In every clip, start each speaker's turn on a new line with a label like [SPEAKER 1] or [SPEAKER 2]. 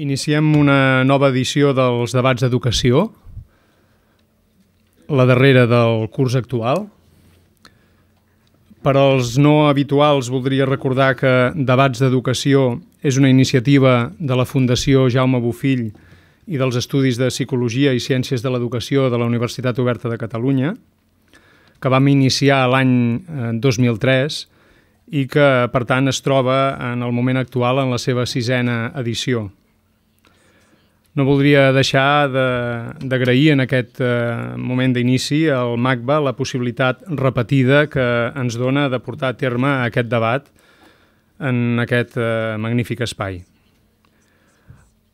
[SPEAKER 1] Iniciem una nova edició dels debats d'educació, la darrera del curs actual. Per als no habituals voldria recordar que Debats d'Educació és una iniciativa de la Fundació Jaume Bofill i dels Estudis de Psicologia i Ciències de l'Educació de la Universitat Oberta de Catalunya, que vam iniciar l'any 2003 eh, i que, per tant, es troba en el moment actual en la seva sisena edició. No voldria deixar d'agrair en aquest eh, moment d'inici al MACBA la possibilitat repetida que ens dona de portar a terme aquest debat en aquest eh, magnífic espai.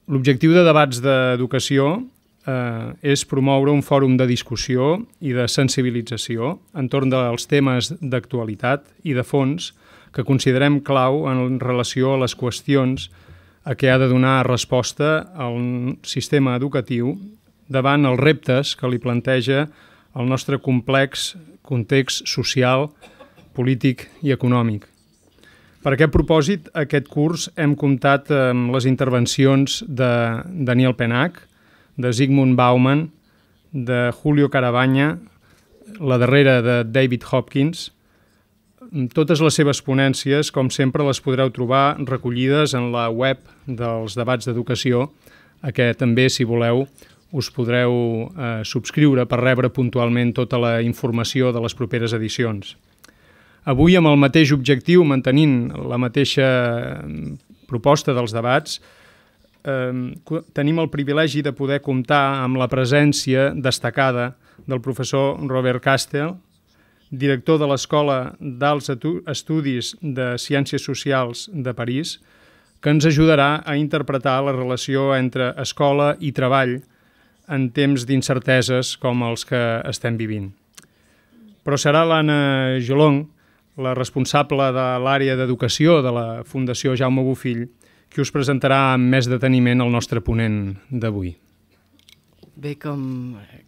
[SPEAKER 1] L'objectiu de debats d'educació eh, és promoure un fòrum de discussió i de sensibilització entorn dels temes d'actualitat i de fons que considerem clau en relació a les qüestions a què ha de donar resposta al sistema educatiu davant els reptes que li planteja el nostre complex context social, polític i econòmic. Per aquest propòsit, aquest curs hem comptat amb les intervencions de Daniel Penac, de Zygmunt Bauman, de Julio Caravanya, la darrera de David Hopkins, totes les seves ponències, com sempre, les podreu trobar recollides en la web dels debats d'educació, a què també, si voleu, us podreu eh, subscriure per rebre puntualment tota la informació de les properes edicions. Avui, amb el mateix objectiu, mantenint la mateixa mm, proposta dels debats, eh, tenim el privilegi de poder comptar amb la presència destacada del professor Robert Castell, director de l'Escola d'Alts Estudis de Ciències Socials de París, que ens ajudarà a interpretar la relació entre escola i treball en temps d'incerteses com els que estem vivint. Però serà l'Anna Jolong, la responsable de l'àrea d'educació de la Fundació Jaume Bofill, qui us presentarà amb més deteniment el nostre ponent d'avui.
[SPEAKER 2] Bé, com,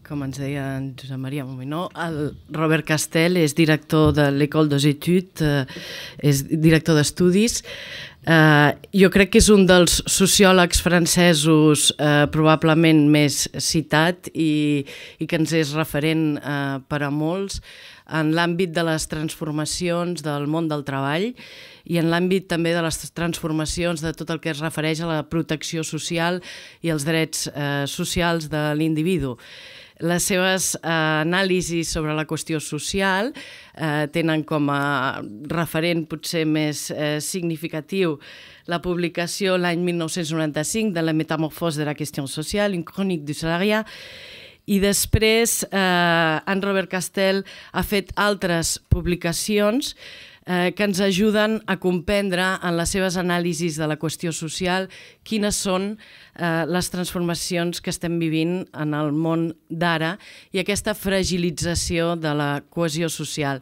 [SPEAKER 2] com ens deia en Josep Maria Mominó, el Robert Castell és director de l'École des Études, eh, és director d'estudis. Eh, jo crec que és un dels sociòlegs francesos eh, probablement més citat i, i que ens és referent eh, per a molts en l'àmbit de les transformacions del món del treball i en l'àmbit també de les transformacions de tot el que es refereix a la protecció social i els drets eh, socials de l'individu. Les seves eh, anàlisis sobre la qüestió social eh, tenen com a referent potser més eh, significatiu la publicació l'any 1995 de la Metamorfose de la qüestió social, une chronique du salariat, i després eh, en Robert Castell ha fet altres publicacions eh, que ens ajuden a comprendre en les seves anàlisis de la qüestió social quines són eh, les transformacions que estem vivint en el món d'ara i aquesta fragilització de la cohesió social.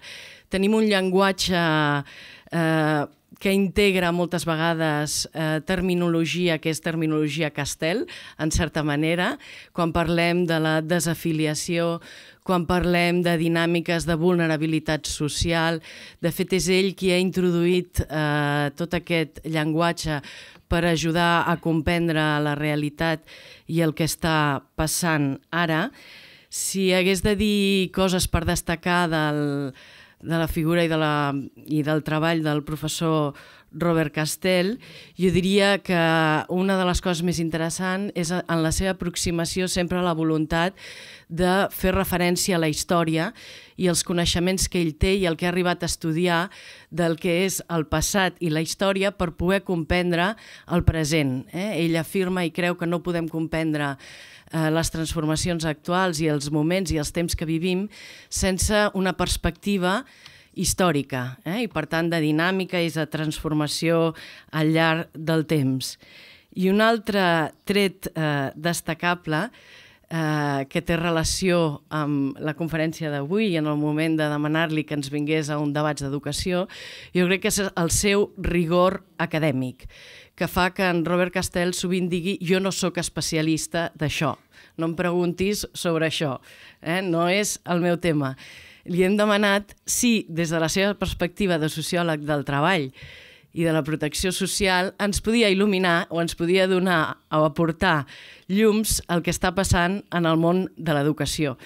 [SPEAKER 2] Tenim un llenguatge eh, que integra moltes vegades eh, terminologia que és terminologia Castell, en certa manera, quan parlem de la desafiliació, quan parlem de dinàmiques de vulnerabilitat social. De fet, és ell qui ha introduït eh, tot aquest llenguatge per ajudar a comprendre la realitat i el que està passant ara. Si hagués de dir coses per destacar del, de la figura i, de la, i del treball del professor Robert Castell, jo diria que una de les coses més interessants és en la seva aproximació sempre a la voluntat de fer referència a la història i els coneixements que ell té i el que ha arribat a estudiar del que és el passat i la història per poder comprendre el present. Eh? Ell afirma i creu que no podem comprendre eh, les transformacions actuals i els moments i els temps que vivim sense una perspectiva històrica eh? i per tant de dinàmica i de transformació al llarg del temps. I un altre tret eh, destacable eh, que té relació amb la conferència d'avui i en el moment de demanar-li que ens vingués a un debat d'educació, jo crec que és el seu rigor acadèmic, que fa que en Robert Castell sovint digui jo no sóc especialista d'això, no em preguntis sobre això, eh? no és el meu tema li hem demanat si, des de la seva perspectiva de sociòleg del treball i de la protecció social ens podia il·luminar o ens podia donar o aportar llums al que està passant en el món de l'educació.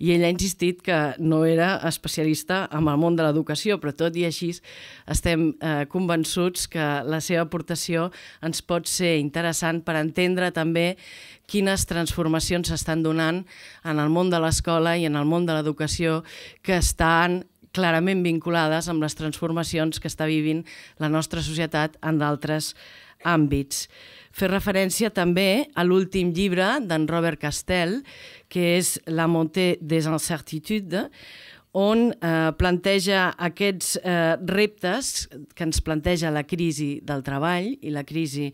[SPEAKER 2] I ell ha insistit que no era especialista en el món de l'educació, però tot i així estem eh, convençuts que la seva aportació ens pot ser interessant per entendre també quines transformacions s'estan donant en el món de l'escola i en el món de l'educació que estan clarament vinculades amb les transformacions que està vivint la nostra societat en d'altres àmbits. Fer referència també a l'últim llibre d'en Robert Castell, que és La montée des incertitudes, on eh, planteja aquests eh, reptes que ens planteja la crisi del treball i la crisi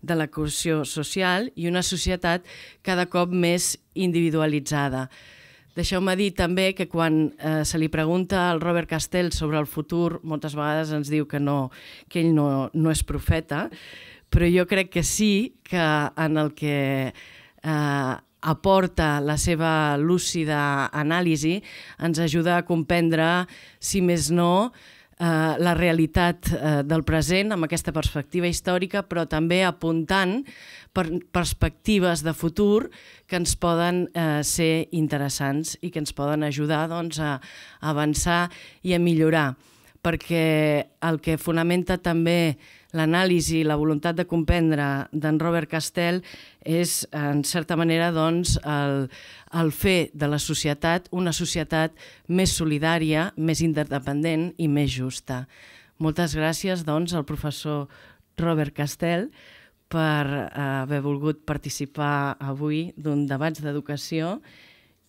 [SPEAKER 2] de la cohesió social i una societat cada cop més individualitzada. Deixeu-me dir també que quan eh, se li pregunta al Robert Castell sobre el futur, moltes vegades ens diu que, no, que ell no, no és profeta, però jo crec que sí que en el que eh, aporta la seva lúcida anàlisi ens ajuda a comprendre, si més no, eh, la realitat eh, del present amb aquesta perspectiva històrica, però també apuntant per perspectives de futur que ens poden eh, ser interessants i que ens poden ajudar doncs, a avançar i a millorar. Perquè el que fonamenta també l'anàlisi i la voluntat de comprendre d'en Robert Castell és, en certa manera, doncs, el, el fer de la societat una societat més solidària, més interdependent i més justa. Moltes gràcies, doncs, al professor Robert Castell per haver volgut participar avui d'un debat d'educació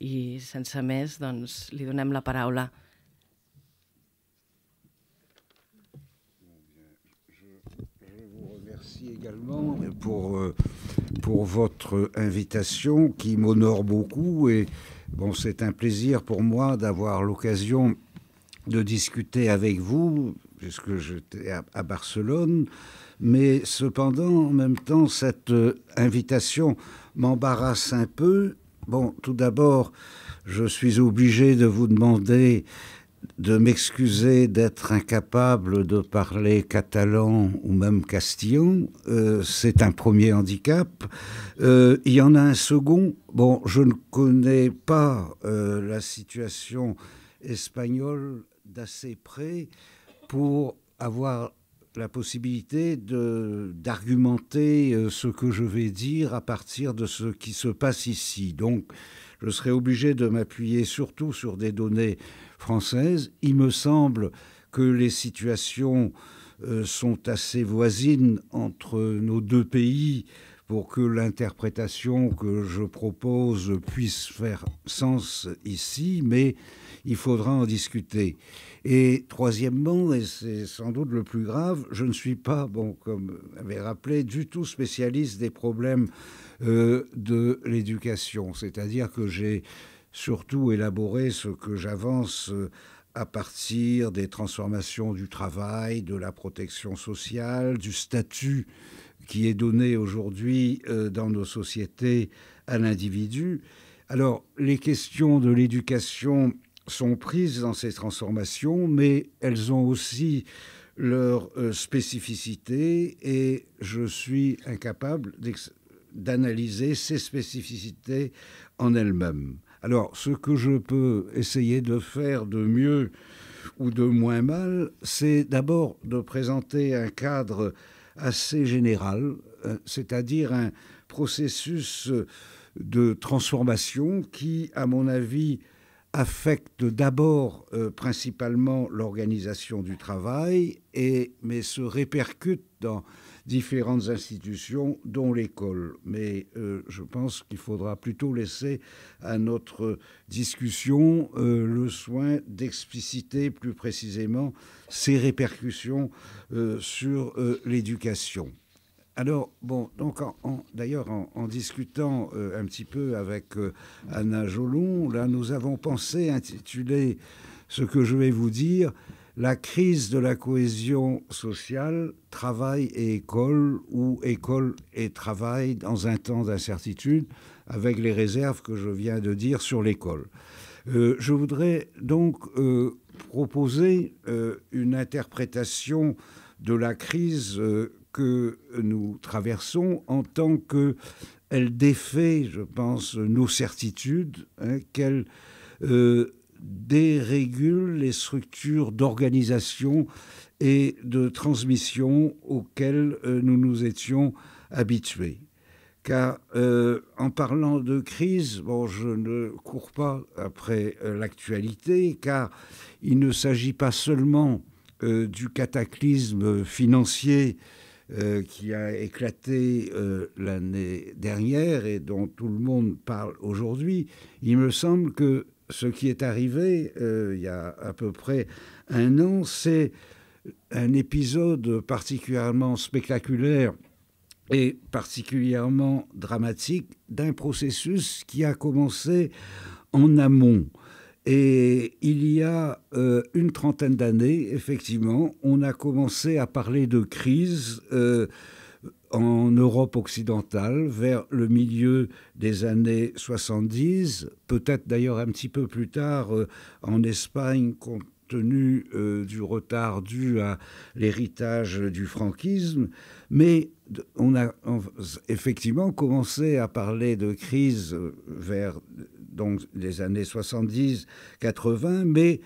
[SPEAKER 2] i, sense més, doncs, li donem la paraula.
[SPEAKER 3] Également pour, euh, pour votre invitation qui m'honore beaucoup. Et bon, c'est un plaisir pour moi d'avoir l'occasion de discuter avec vous, puisque j'étais à, Barcelone. Mais cependant, en même temps, cette euh, invitation m'embarrasse un peu. Bon, tout d'abord, je suis obligé de vous demander de m'excuser d'être incapable de parler catalan ou même castillan. Euh, c'est un premier handicap. Euh, il y en a un second. Bon, je ne connais pas euh, la situation espagnole d'assez près pour avoir la possibilité d'argumenter ce que je vais dire à partir de ce qui se passe ici. Donc, je serai obligé de m'appuyer surtout sur des données françaises. Il me semble que les situations euh, sont assez voisines entre nos deux pays pour que l'interprétation que je propose puisse faire sens ici, mais il faudra en discuter. Et troisièmement, et c'est sans doute le plus grave, je ne suis pas, bon, comme avait rappelé, du tout spécialiste des problèmes euh, de l'éducation. C'est-à-dire que j'ai surtout élaboré ce que j'avance euh, à partir des transformations du travail, de la protection sociale, du statut qui est donné aujourd'hui euh, dans nos sociétés à l'individu. Alors, les questions de l'éducation sont prises dans ces transformations, mais elles ont aussi leur spécificité et je suis incapable d'analyser ces spécificités en elles-mêmes. Alors, ce que je peux essayer de faire de mieux ou de moins mal, c'est d'abord de présenter un cadre assez général, euh, c'est-à-dire un processus de transformation qui, à mon avis, affecte d'abord euh, principalement l'organisation du travail, et, mais se répercute dans différentes institutions, dont l'école. Mais euh, je pense qu'il faudra plutôt laisser à notre discussion euh, le soin d'expliciter plus précisément ces répercussions sur l'éducation. Alors, bon, donc, d'ailleurs, en, discutant euh, un petit peu avec euh, Anna Jolon, là, nous avons pensé intituler ce que je vais vous dire La crise de la cohésion sociale, travail et école, ou école et travail dans un temps d'incertitude, avec les réserves que je viens de dire sur l'école. Euh, je voudrais donc proposer une interprétation de la crise que nous traversons en tant qu'elle défait, je pense, nos certitudes, hein, qu'elle dérégule les structures d'organisation et de transmission auxquelles nous nous étions habitués car euh, en parlant de crise, bon, je ne cours pas après euh, l'actualité, car il ne s'agit pas seulement euh, du cataclysme financier qui a éclaté l'année dernière et dont tout le monde parle aujourd'hui. Il me semble que ce qui est arrivé il y a à peu près un an, c'est un épisode particulièrement spectaculaire et particulièrement dramatique d'un processus qui a commencé en amont. Et il y a euh, une trentaine d'années, effectivement, on a commencé à parler de crise euh, en Europe occidentale vers le milieu des années 70, peut-être d'ailleurs un petit peu plus tard euh, en Espagne, compte tenu du retard dû à l'héritage du franquisme. Mais on a effectivement commencé à parler de crise euh, vers donc, les années 70-80, mais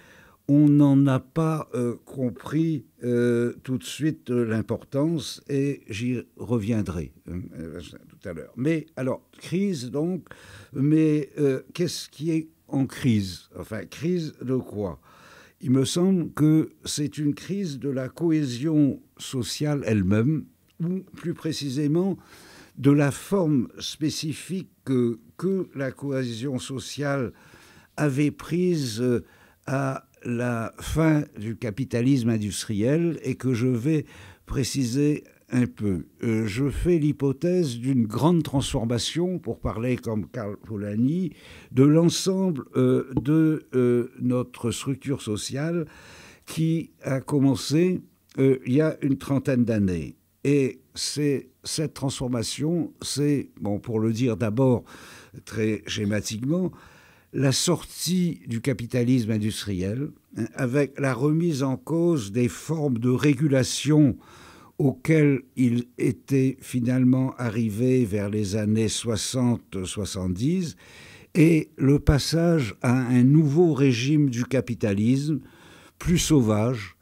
[SPEAKER 3] on n'en a pas euh, compris euh, tout de suite l'importance et j'y reviendrai tout à l'heure. Mais alors, crise donc, mais qu'est-ce qui est en crise? Enfin, crise de quoi? Il me semble que c'est une crise de la cohésion sociale elle-même, ou plus précisément de la forme spécifique que, que la cohésion sociale avait prise euh, à la fin du capitalisme industriel et que je vais préciser un peu. Euh, je fais l'hypothèse d'une grande transformation, pour parler comme Karl Polanyi, de l'ensemble euh, de notre structure sociale qui a commencé il y a une trentaine d'années. Et c'est cette transformation, c'est, bon, pour le dire d'abord très schématiquement, la sortie du capitalisme industriel, hein, avec la remise en cause des formes de régulation auxquelles il était finalement arrivé vers les années 60-70, et le passage à un nouveau régime du capitalisme, plus sauvage,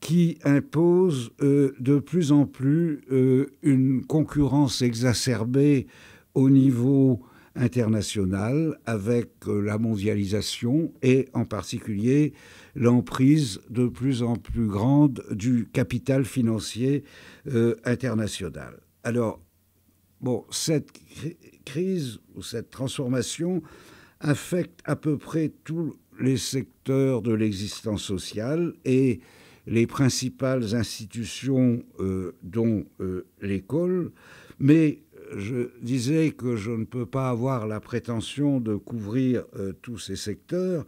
[SPEAKER 3] qui impose euh, de plus en plus euh, une concurrence exacerbée au niveau international avec euh, la mondialisation et en particulier l'emprise de plus en plus grande du capital financier international. Alors, bon, cette crise ou cette transformation affecte à peu près tous les secteurs de l'existence sociale et les principales institutions euh, dont euh, l'école, mais je disais que je ne peux pas avoir la prétention de couvrir euh, tous ces secteurs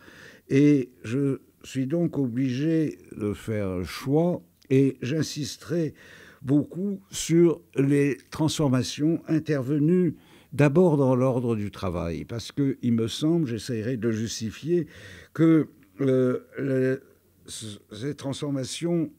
[SPEAKER 3] et je suis donc obligé de faire un choix et j'insisterai beaucoup sur les transformations intervenues d'abord dans l'ordre du travail, parce qu'il me semble, j'essaierai de justifier, que ces transformations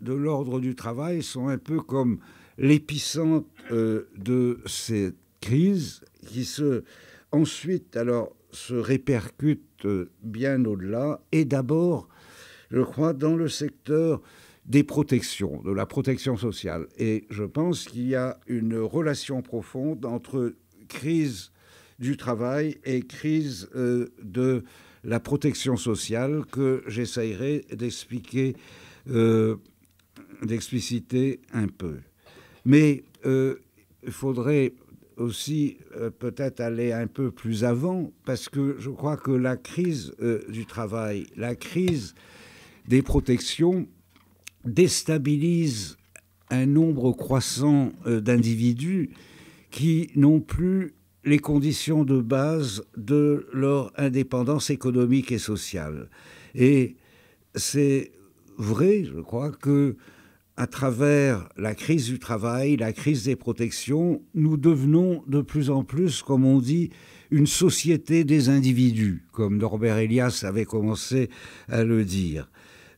[SPEAKER 3] de l'ordre du travail sont un peu comme l'épicentre euh, de cette crise qui se ensuite alors se répercute euh, bien au-delà et d'abord je crois dans le secteur des protections, de la protection sociale. Et je pense qu'il y a une relation profonde entre crise du travail et crise euh, de la protection sociale que j'essayerai d'expliquer, d'expliciter un peu. Mais il faudrait aussi euh, peut-être aller un peu plus avant, parce que je crois que la crise du travail, la crise des protections déstabilise un nombre croissant d'individus qui n'ont plus les conditions de base de leur indépendance économique et sociale. Et c'est vrai, je crois, que à travers la crise du travail, la crise des protections, nous devenons de plus en plus, comme on dit, une société des individus, comme Norbert Elias avait commencé à le dire.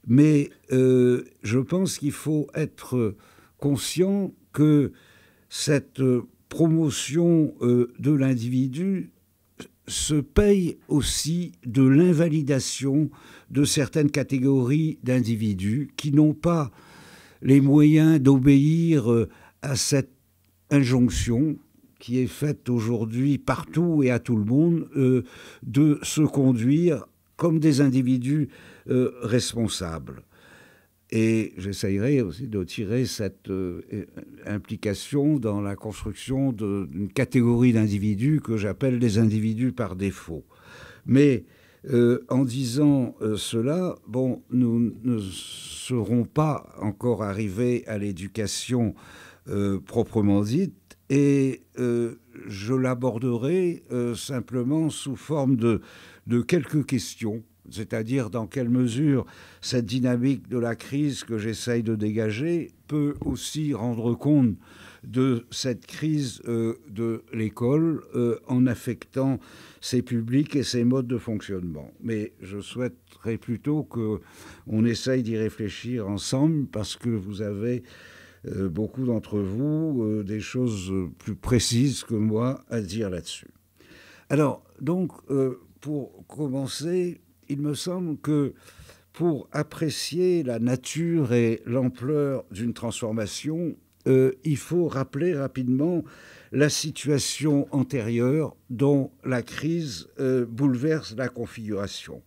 [SPEAKER 3] Mais je pense qu'il faut être conscient que cette promotion de l'individu se paye aussi de l'invalidation de certaines catégories d'individus qui n'ont pas les moyens d'obéir euh, à cette injonction qui est faite aujourd'hui partout et à tout le monde euh, de se conduire comme des individus euh, responsables. Et j'essayerai aussi de tirer cette implication dans la construction d'une catégorie d'individus que j'appelle des individus par défaut. Mais euh, en disant euh, cela, bon, nous ne serons pas encore arrivés à l'éducation euh, proprement dite, et je l'aborderai simplement sous forme de, de quelques questions c'est-à-dire dans quelle mesure cette dynamique de la crise que j'essaye de dégager peut aussi rendre compte de cette crise euh, de l'école euh, en affectant ses publics et ses modes de fonctionnement. Mais je souhaiterais plutôt qu'on essaye d'y réfléchir ensemble parce que vous avez euh, beaucoup d'entre vous des choses plus précises que moi à dire là-dessus. Alors, donc, pour commencer, il me semble que pour apprécier la nature et l'ampleur d'une transformation, euh, il faut rappeler rapidement la situation antérieure dont la crise euh, bouleverse la configuration.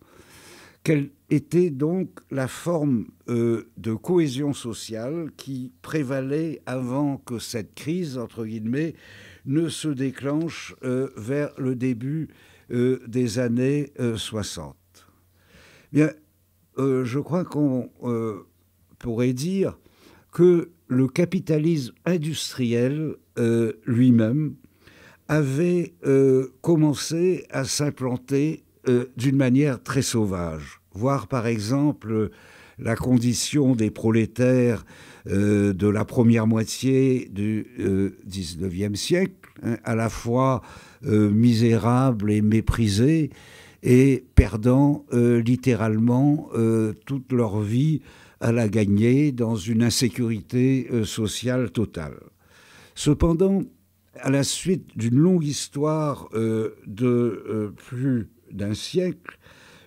[SPEAKER 3] Quelle était donc la forme euh, de cohésion sociale qui prévalait avant que cette crise, entre guillemets, ne se déclenche vers le début des années 60 Bien, je crois qu'on pourrait dire que le capitalisme industriel euh, lui-même avait euh, commencé à s'implanter euh, d'une manière très sauvage. Voir par exemple la condition des prolétaires de la première moitié du XIXe siècle, hein, à la fois misérables et méprisés, et perdant littéralement toute leur vie à la gagner dans une insécurité euh, sociale totale. Cependant, à la suite d'une longue histoire euh, de euh, plus d'un siècle,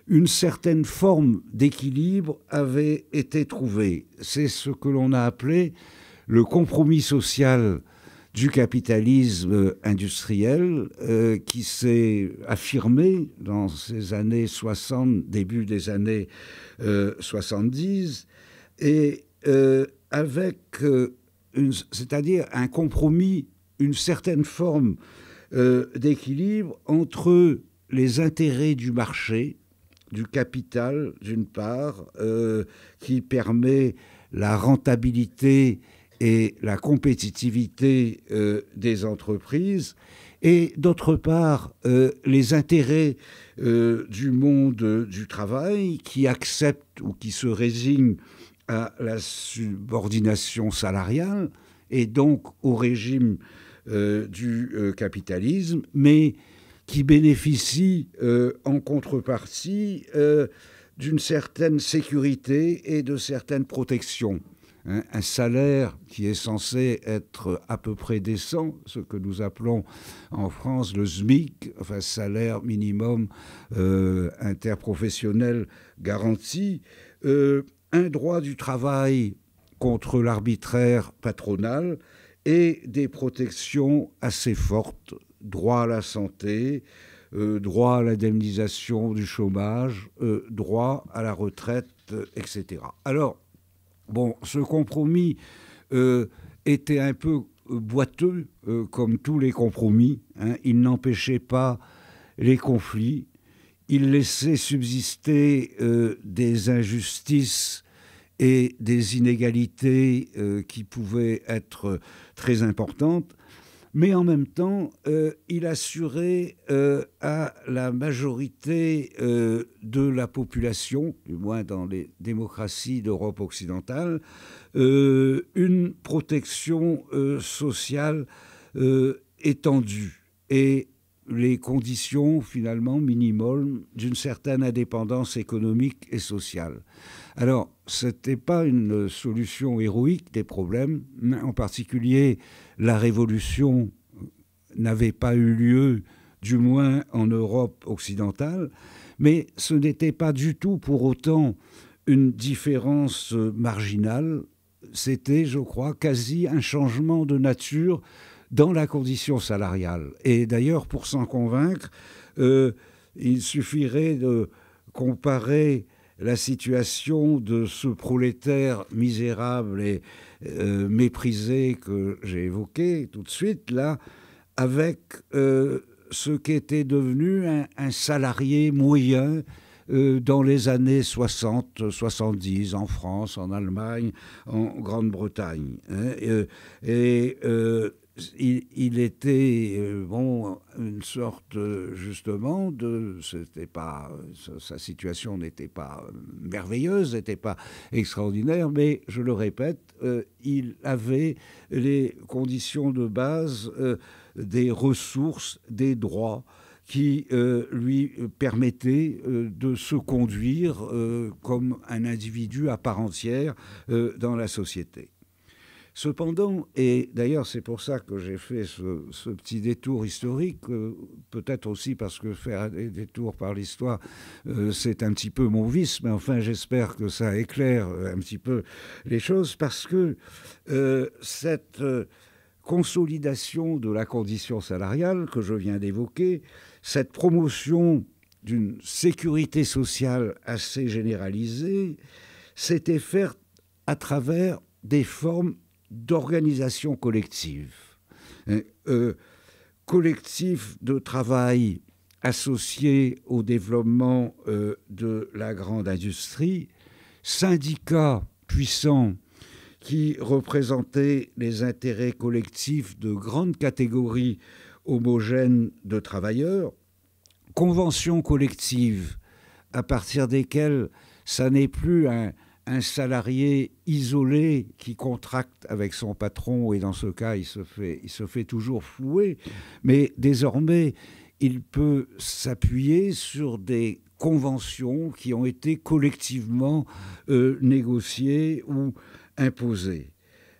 [SPEAKER 3] une certaine forme d'équilibre avait été trouvée. C'est ce que l'on a appelé le compromis social du capitalisme industriel qui s'est affirmé dans ces années 60, début des années 70, et euh, avec, euh, c'est-à-dire un compromis, une certaine forme euh, d'équilibre entre les intérêts du marché, du capital d'une part, qui permet la rentabilité et la compétitivité des entreprises, et d'autre part les intérêts du monde du travail qui accepte ou qui se résigne à la subordination salariale et donc au régime euh, du euh, capitalisme, mais qui bénéficie euh, en contrepartie d'une certaine sécurité et de certaines protections. Hein. un salaire qui est censé être à peu près décent, ce que nous appelons en France le SMIC, enfin salaire minimum interprofessionnel garanti, un droit du travail contre l'arbitraire patronal et des protections assez fortes, droit à la santé, euh, droit à l'indemnisation du chômage, euh, droit à la retraite, euh, etc. Alors, bon, ce compromis était un peu boiteux, comme tous les compromis. Hein. Il n'empêchait pas les conflits, il laissait subsister euh, des injustices et des inégalités euh, qui pouvaient être très importantes, mais en même temps, euh, il assurait à la majorité de la population, du moins dans les démocraties d'Europe occidentale, une protection sociale étendue. Et les conditions finalement minimales d'une certaine indépendance économique et sociale. Alors, ce n'était pas une solution héroïque des problèmes, en particulier la révolution n'avait pas eu lieu, du moins en Europe occidentale, mais ce n'était pas du tout pour autant une différence marginale, c'était, je crois, quasi un changement de nature dans la condition salariale. Et d'ailleurs, pour s'en convaincre, euh, il suffirait de comparer la situation de ce prolétaire misérable et euh, méprisé que j'ai évoqué tout de suite, là, avec euh, ce qu'était devenu un, salarié moyen dans les années 60, 70, en France, en Allemagne, en Grande-Bretagne. Hein, et il, était euh, bon une sorte justement de c'était pas sa situation n'était pas merveilleuse n'était pas extraordinaire mais je le répète euh, il avait les conditions de base euh, des ressources des droits qui lui permettaient de se conduire comme un individu à part entière dans la société. Cependant, et d'ailleurs c'est pour ça que j'ai fait ce, petit détour historique, euh, peut-être aussi parce que faire des détours par l'histoire, euh, c'est un petit peu mon vice, mais enfin j'espère que ça éclaire un petit peu les choses, parce que euh, cette consolidation de la condition salariale que je viens d'évoquer, cette promotion d'une sécurité sociale assez généralisée, s'était faite à travers des formes d'organisation collective. Hein, euh, collectif de travail associé au développement euh, de la grande industrie, syndicats puissants qui représentaient les intérêts collectifs de grandes catégories homogènes de travailleurs, conventions collectives à partir desquelles ça n'est plus un, un salarié isolé qui contracte avec son patron, et dans ce cas, il se fait, toujours flouer, mais désormais, il peut s'appuyer sur des conventions qui ont été collectivement euh, négociées ou imposées.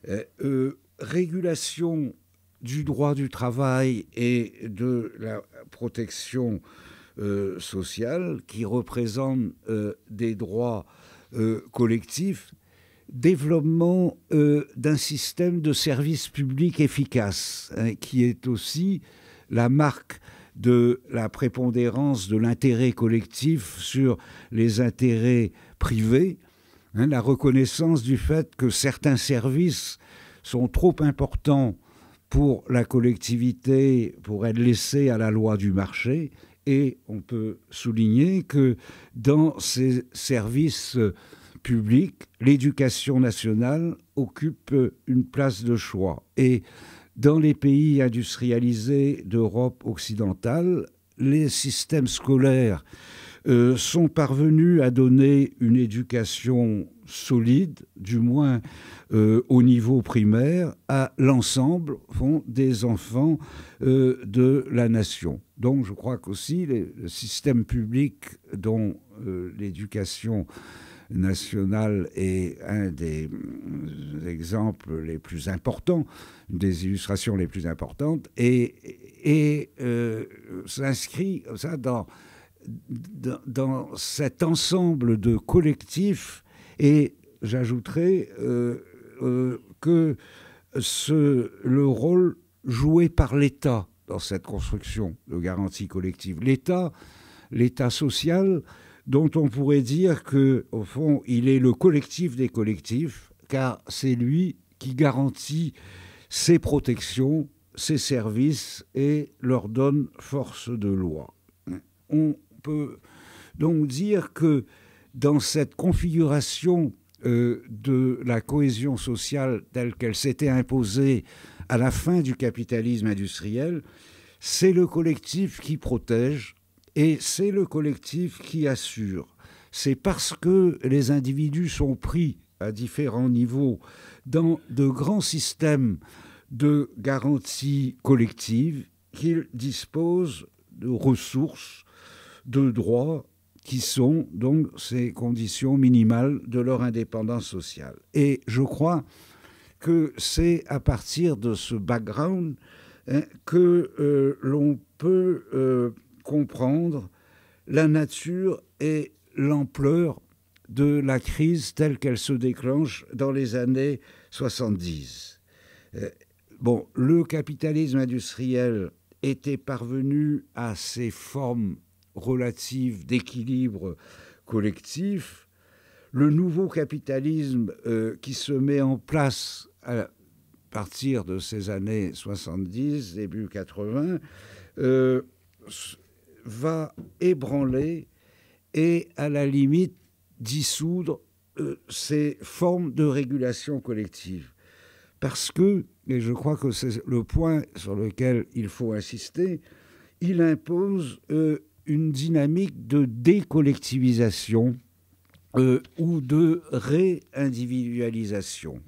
[SPEAKER 3] Euh, euh, régulation du droit du travail et de la protection sociale qui représentent des droits euh, collectif, développement euh, d'un système de services publics efficace, hein, qui est aussi la marque de la prépondérance de l'intérêt collectif sur les intérêts privés, hein, la reconnaissance du fait que certains services sont trop importants pour la collectivité pour être laissés à la loi du marché, et on peut souligner que dans ces services publics, l'éducation nationale occupe une place de choix. Et dans les pays industrialisés d'Europe occidentale, les systèmes scolaires euh, sont parvenus à donner une éducation solide, du moins euh, au niveau primaire, à l'ensemble des enfants euh, de la nation. Donc je crois qu'aussi le système public dont l'éducation nationale est un des exemples les plus importants, des illustrations les plus importantes, et, et s'inscrit dans, cet ensemble de collectifs et j'ajouterais euh, euh, que ce, le rôle joué par l'État dans cette construction de garantie collective, l'État, l'État social, dont on pourrait dire que au fond il est le collectif des collectifs, car c'est lui qui garantit ses protections, ses services et leur donne force de loi. On peut donc dire que dans cette configuration euh, de la cohésion sociale telle qu'elle s'était imposée à la fin du capitalisme industriel, c'est le collectif qui protège et c'est le collectif qui assure. C'est parce que les individus sont pris à différents niveaux dans de grands systèmes de garantie collective qu'ils disposent de ressources, de droits qui sont donc ces conditions minimales de leur indépendance sociale. Et je crois que c'est à partir de ce background hein, que euh, l'on peut euh, comprendre la nature et l'ampleur de la crise telle qu'elle se déclenche dans les années 70. Euh, bon, le capitalisme industriel était parvenu à ses formes relatives d'équilibre collectif. Le nouveau capitalisme euh, qui se met en place à partir de ces années 70, début 80, euh, va ébranler et à la limite dissoudre euh, ces formes de régulation collective. Parce que, et je crois que c'est le point sur lequel il faut insister, il impose euh, une dynamique de décollectivisation euh, ou de réindividualisation.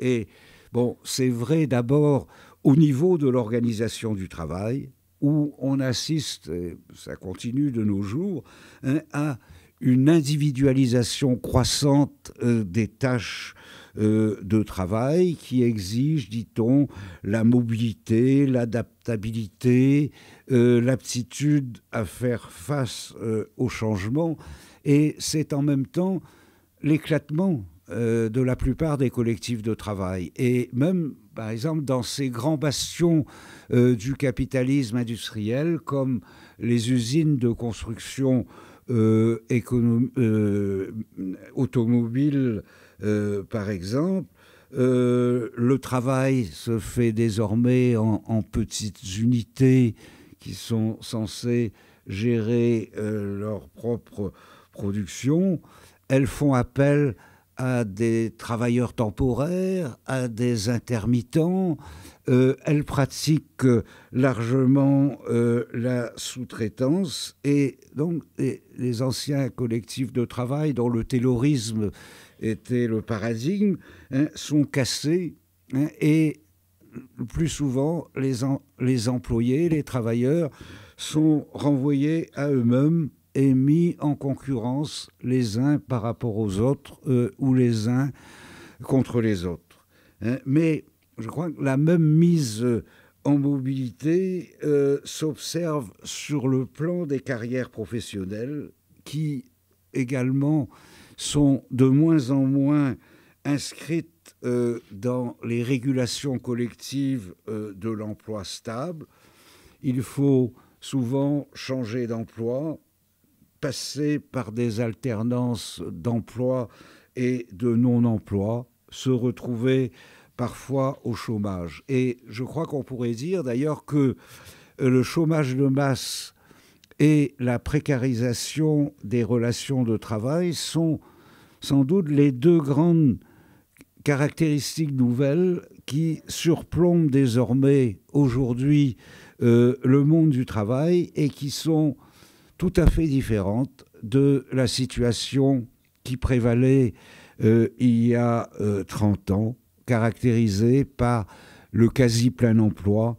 [SPEAKER 3] Et bon, c'est vrai d'abord au niveau de l'organisation du travail, où on assiste, et ça continue de nos jours, hein, à une individualisation croissante euh, des tâches euh, de travail qui exige, dit-on, la mobilité, l'adaptabilité, euh, l'aptitude à faire face au changement. Et c'est en même temps l'éclatement de la plupart des collectifs de travail. Et même, par exemple, dans ces grands bastions du capitalisme industriel, comme les usines de construction euh, euh, automobile, euh, par exemple. le travail se fait désormais en, petites unités qui sont censées gérer leur propre production. Elles font appel à des travailleurs temporaires, à des intermittents. Euh, elle pratique largement euh, la sous-traitance et donc les, anciens collectifs de travail dont le taylorisme était le paradigme hein, sont cassés hein, et le plus souvent les, employés, les travailleurs sont renvoyés à eux-mêmes et mis en concurrence les uns par rapport aux autres euh, ou les uns contre les autres. Hein. Mais je crois que la même mise en mobilité euh, s'observe sur le plan des carrières professionnelles qui également sont de moins en moins inscrites euh, dans les régulations collectives de l'emploi stable. Il faut souvent changer d'emploi, passer par des alternances d'emploi et de non-emploi, se retrouver parfois au chômage. Et je crois qu'on pourrait dire d'ailleurs que euh, le chômage de masse et la précarisation des relations de travail sont sans doute les deux grandes caractéristiques nouvelles qui surplombent désormais aujourd'hui euh, le monde du travail et qui sont tout à fait différente de la situation qui prévalait euh, il y a 30 euh, ans, caractérisée par le quasi plein emploi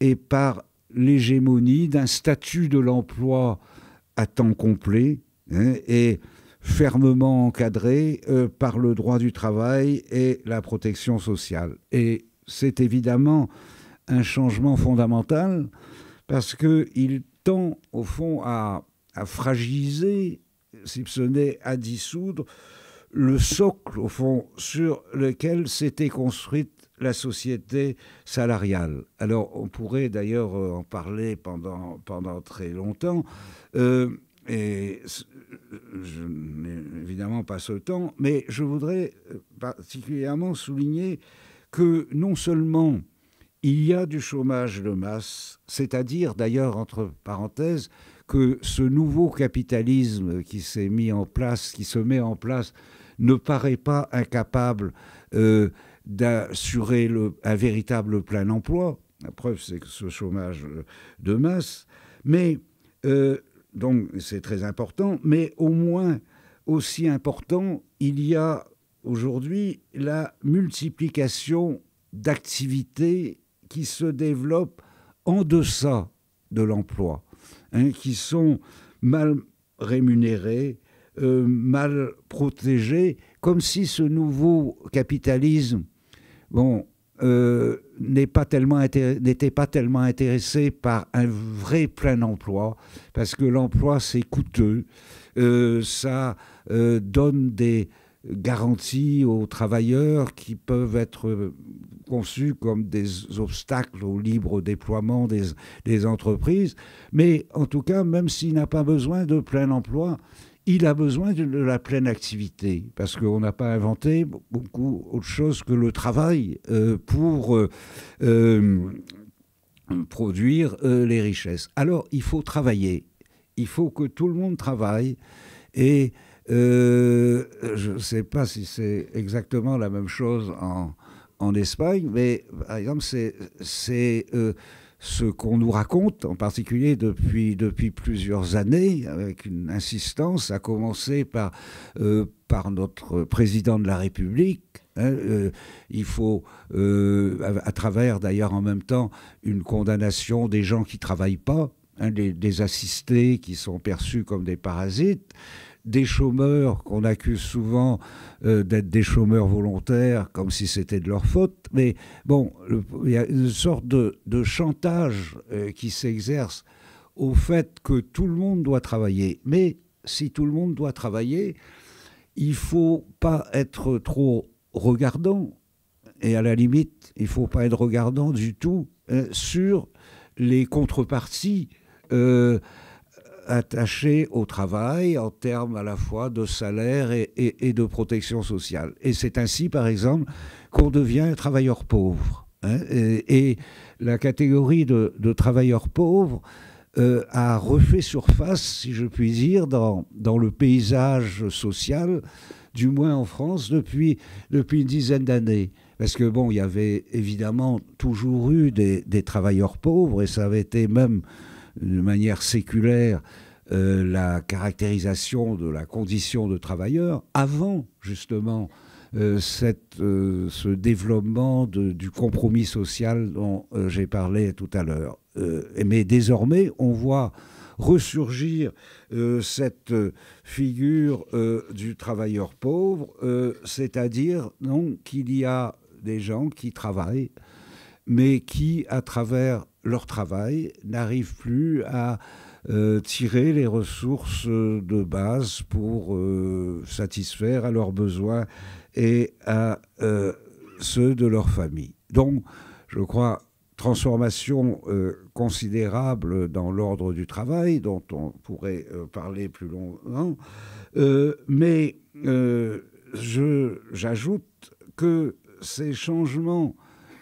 [SPEAKER 3] et par l'hégémonie d'un statut de l'emploi à temps complet hein, et fermement encadré euh, par le droit du travail et la protection sociale. Et c'est évidemment un changement fondamental parce qu'il tend, au fond, à, fragiliser, si ce n'est à dissoudre, le socle, au fond, sur lequel s'était construite la société salariale. Alors, on pourrait d'ailleurs euh, en parler pendant, pendant très longtemps. Euh, et je n'ai évidemment pas ce temps, mais je voudrais euh, particulièrement souligner que non seulement il y a du chômage de masse, c'est-à-dire d'ailleurs, entre parenthèses, que ce nouveau capitalisme qui s'est mis en place, qui se met en place, ne paraît pas incapable euh, d'assurer un véritable plein emploi. La preuve, c'est que ce chômage de masse. Mais, euh, donc, c'est très important, mais au moins aussi important, il y a aujourd'hui la multiplication d'activités qui se développe en deçà de l'emploi. hein, qui sont mal rémunérés, euh, mal protégés, comme si ce nouveau capitalisme, bon, euh, n'était pas, tellement intéressé par un vrai plein emploi, parce que l'emploi c'est coûteux, euh, ça donne des garanties aux travailleurs qui peuvent être conçus comme des obstacles au libre déploiement des, des entreprises. Mais en tout cas, même s'il n'a pas besoin de plein emploi, il a besoin de la pleine activité, parce qu'on n'a pas inventé beaucoup autre chose que le travail euh, pour euh, euh, produire les richesses. Alors, il faut travailler. Il faut que tout le monde travaille. Et je ne sais pas si c'est exactement la même chose en, en Espagne, mais par exemple, c'est ce qu'on nous raconte, en particulier depuis, depuis plusieurs années, avec une insistance, à commencer par, euh, par notre président de la République. Hein, euh, il faut, euh, à, travers d'ailleurs en même temps une condamnation des gens qui travaillent pas, hein, des, assistés qui sont perçus comme des parasites, des chômeurs qu'on accuse souvent euh, d'être des chômeurs volontaires, comme si c'était de leur faute. Mais bon, il y a une sorte de, chantage euh, qui s'exerce au fait que tout le monde doit travailler. Mais si tout le monde doit travailler, il faut pas être trop regardant. Et à la limite, il faut pas être regardant du tout euh, sur les contreparties attaché au travail en termes à la fois de salaire et, de protection sociale. Et c'est ainsi, par exemple, qu'on devient travailleur pauvre. Hein. et, la catégorie de, travailleurs pauvres euh, a refait surface, si je puis dire, dans, le paysage social, du moins en France, depuis, une dizaine d'années. Parce que, bon, il y avait évidemment toujours eu des travailleurs pauvres, et ça avait été même de manière séculaire euh, la caractérisation de la condition de travailleur avant justement euh, cette, euh, ce développement du compromis social dont j'ai parlé tout à l'heure. mais désormais, on voit ressurgir cette figure du travailleur pauvre, c'est-à-dire qu'il y a des gens qui travaillent, mais qui, à travers leur travail, n'arrivent plus à euh, tirer les ressources de base pour euh, satisfaire à leurs besoins et à euh, ceux de leur famille. Donc, je crois, transformation considérable dans l'ordre du travail, dont on pourrait parler plus longtemps, mais j'ajoute que ces changements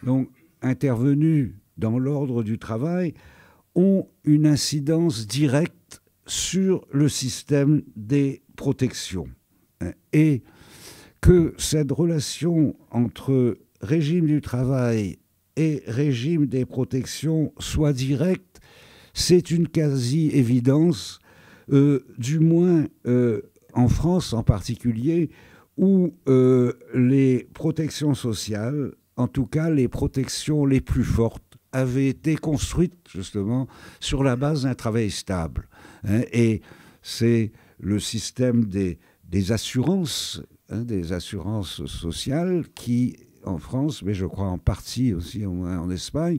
[SPEAKER 3] donc, intervenus dans l'ordre du travail ont une incidence directe sur le système des protections. Et que cette relation entre régime du travail et régime des protections soit directe, c'est une quasi-évidence, euh, du moins euh, en France en particulier, où euh, les protections sociales, en tout cas les protections les plus fortes, avait été construite justement sur la base d'un travail stable. Hein, et c'est le système des, des assurances, hein, des assurances sociales qui, en France, mais je crois en partie aussi en, Espagne,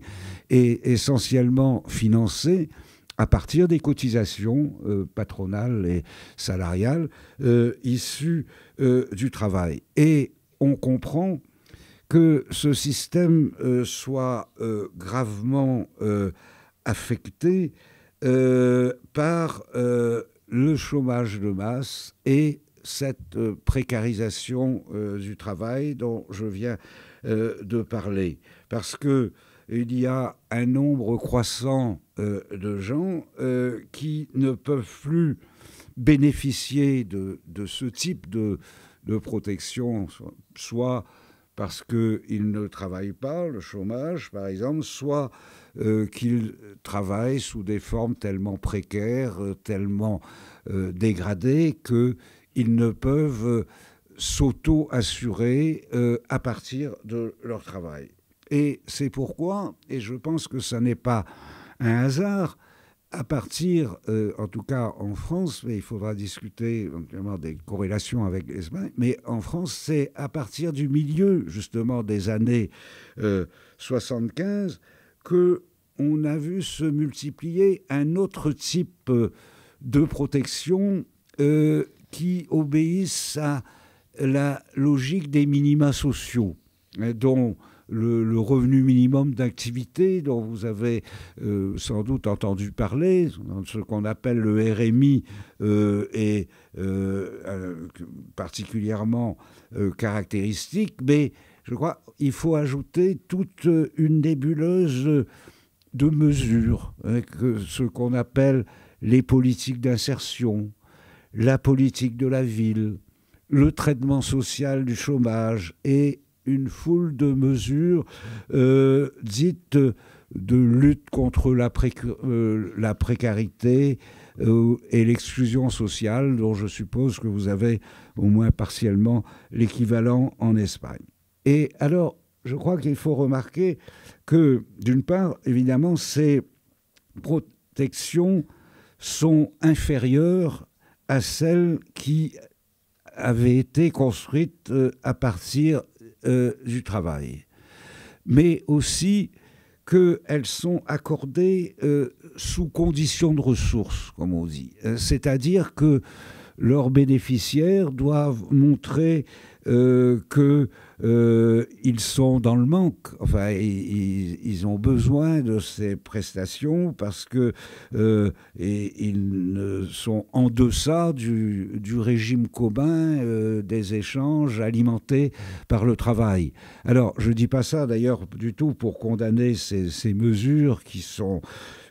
[SPEAKER 3] est essentiellement financé à partir des cotisations euh, patronales et salariales euh, issues euh, du travail. Et on comprend que ce système euh, soit euh, gravement euh, affecté par le chômage de masse et cette précarisation du travail dont je viens de parler. Parce que il y a un nombre croissant de gens qui ne peuvent plus bénéficier de, ce type de protection, soit parce qu'ils ne travaillent pas, le chômage par exemple, soit euh, qu'ils travaillent sous des formes tellement précaires, euh, tellement euh, dégradées, qu'ils ne peuvent s'auto-assurer à partir de leur travail. Et c'est pourquoi, et je pense que ce n'est pas un hasard, à partir, euh, en tout cas en France, mais il faudra discuter éventuellement des corrélations avec l'Espagne, mais en France, c'est à partir du milieu justement des années 75 que on a vu se multiplier un autre type de protection qui obéissent à la logique des minima sociaux, hein, dont le, revenu minimum d'activité, dont vous avez euh, sans doute entendu parler, ce qu'on appelle le RMI, euh, est euh, particulièrement caractéristique, mais je crois qu'il faut ajouter toute une nébuleuse de mesures, hein, ce qu'on appelle les politiques d'insertion, la politique de la ville, le traitement social du chômage et une foule de mesures euh, dites de lutte contre la, euh, précarité euh, et l'exclusion sociale, dont je suppose que vous avez au moins partiellement l'équivalent en Espagne. Et alors, je crois qu'il faut remarquer que, d'une part, évidemment, ces protections sont inférieures à celles qui avaient été construites à partir euh, du travail, mais aussi qu'elles sont accordées euh, sous conditions de ressources, comme on dit. Euh, c'est-à-dire que leurs bénéficiaires doivent montrer qu'ils euh, sont dans le manque. Enfin, ils, ont besoin de ces prestations parce que euh, ils sont en deçà du, régime commun des échanges alimentés par le travail. Alors, je ne dis pas ça d'ailleurs du tout pour condamner ces, mesures qui sont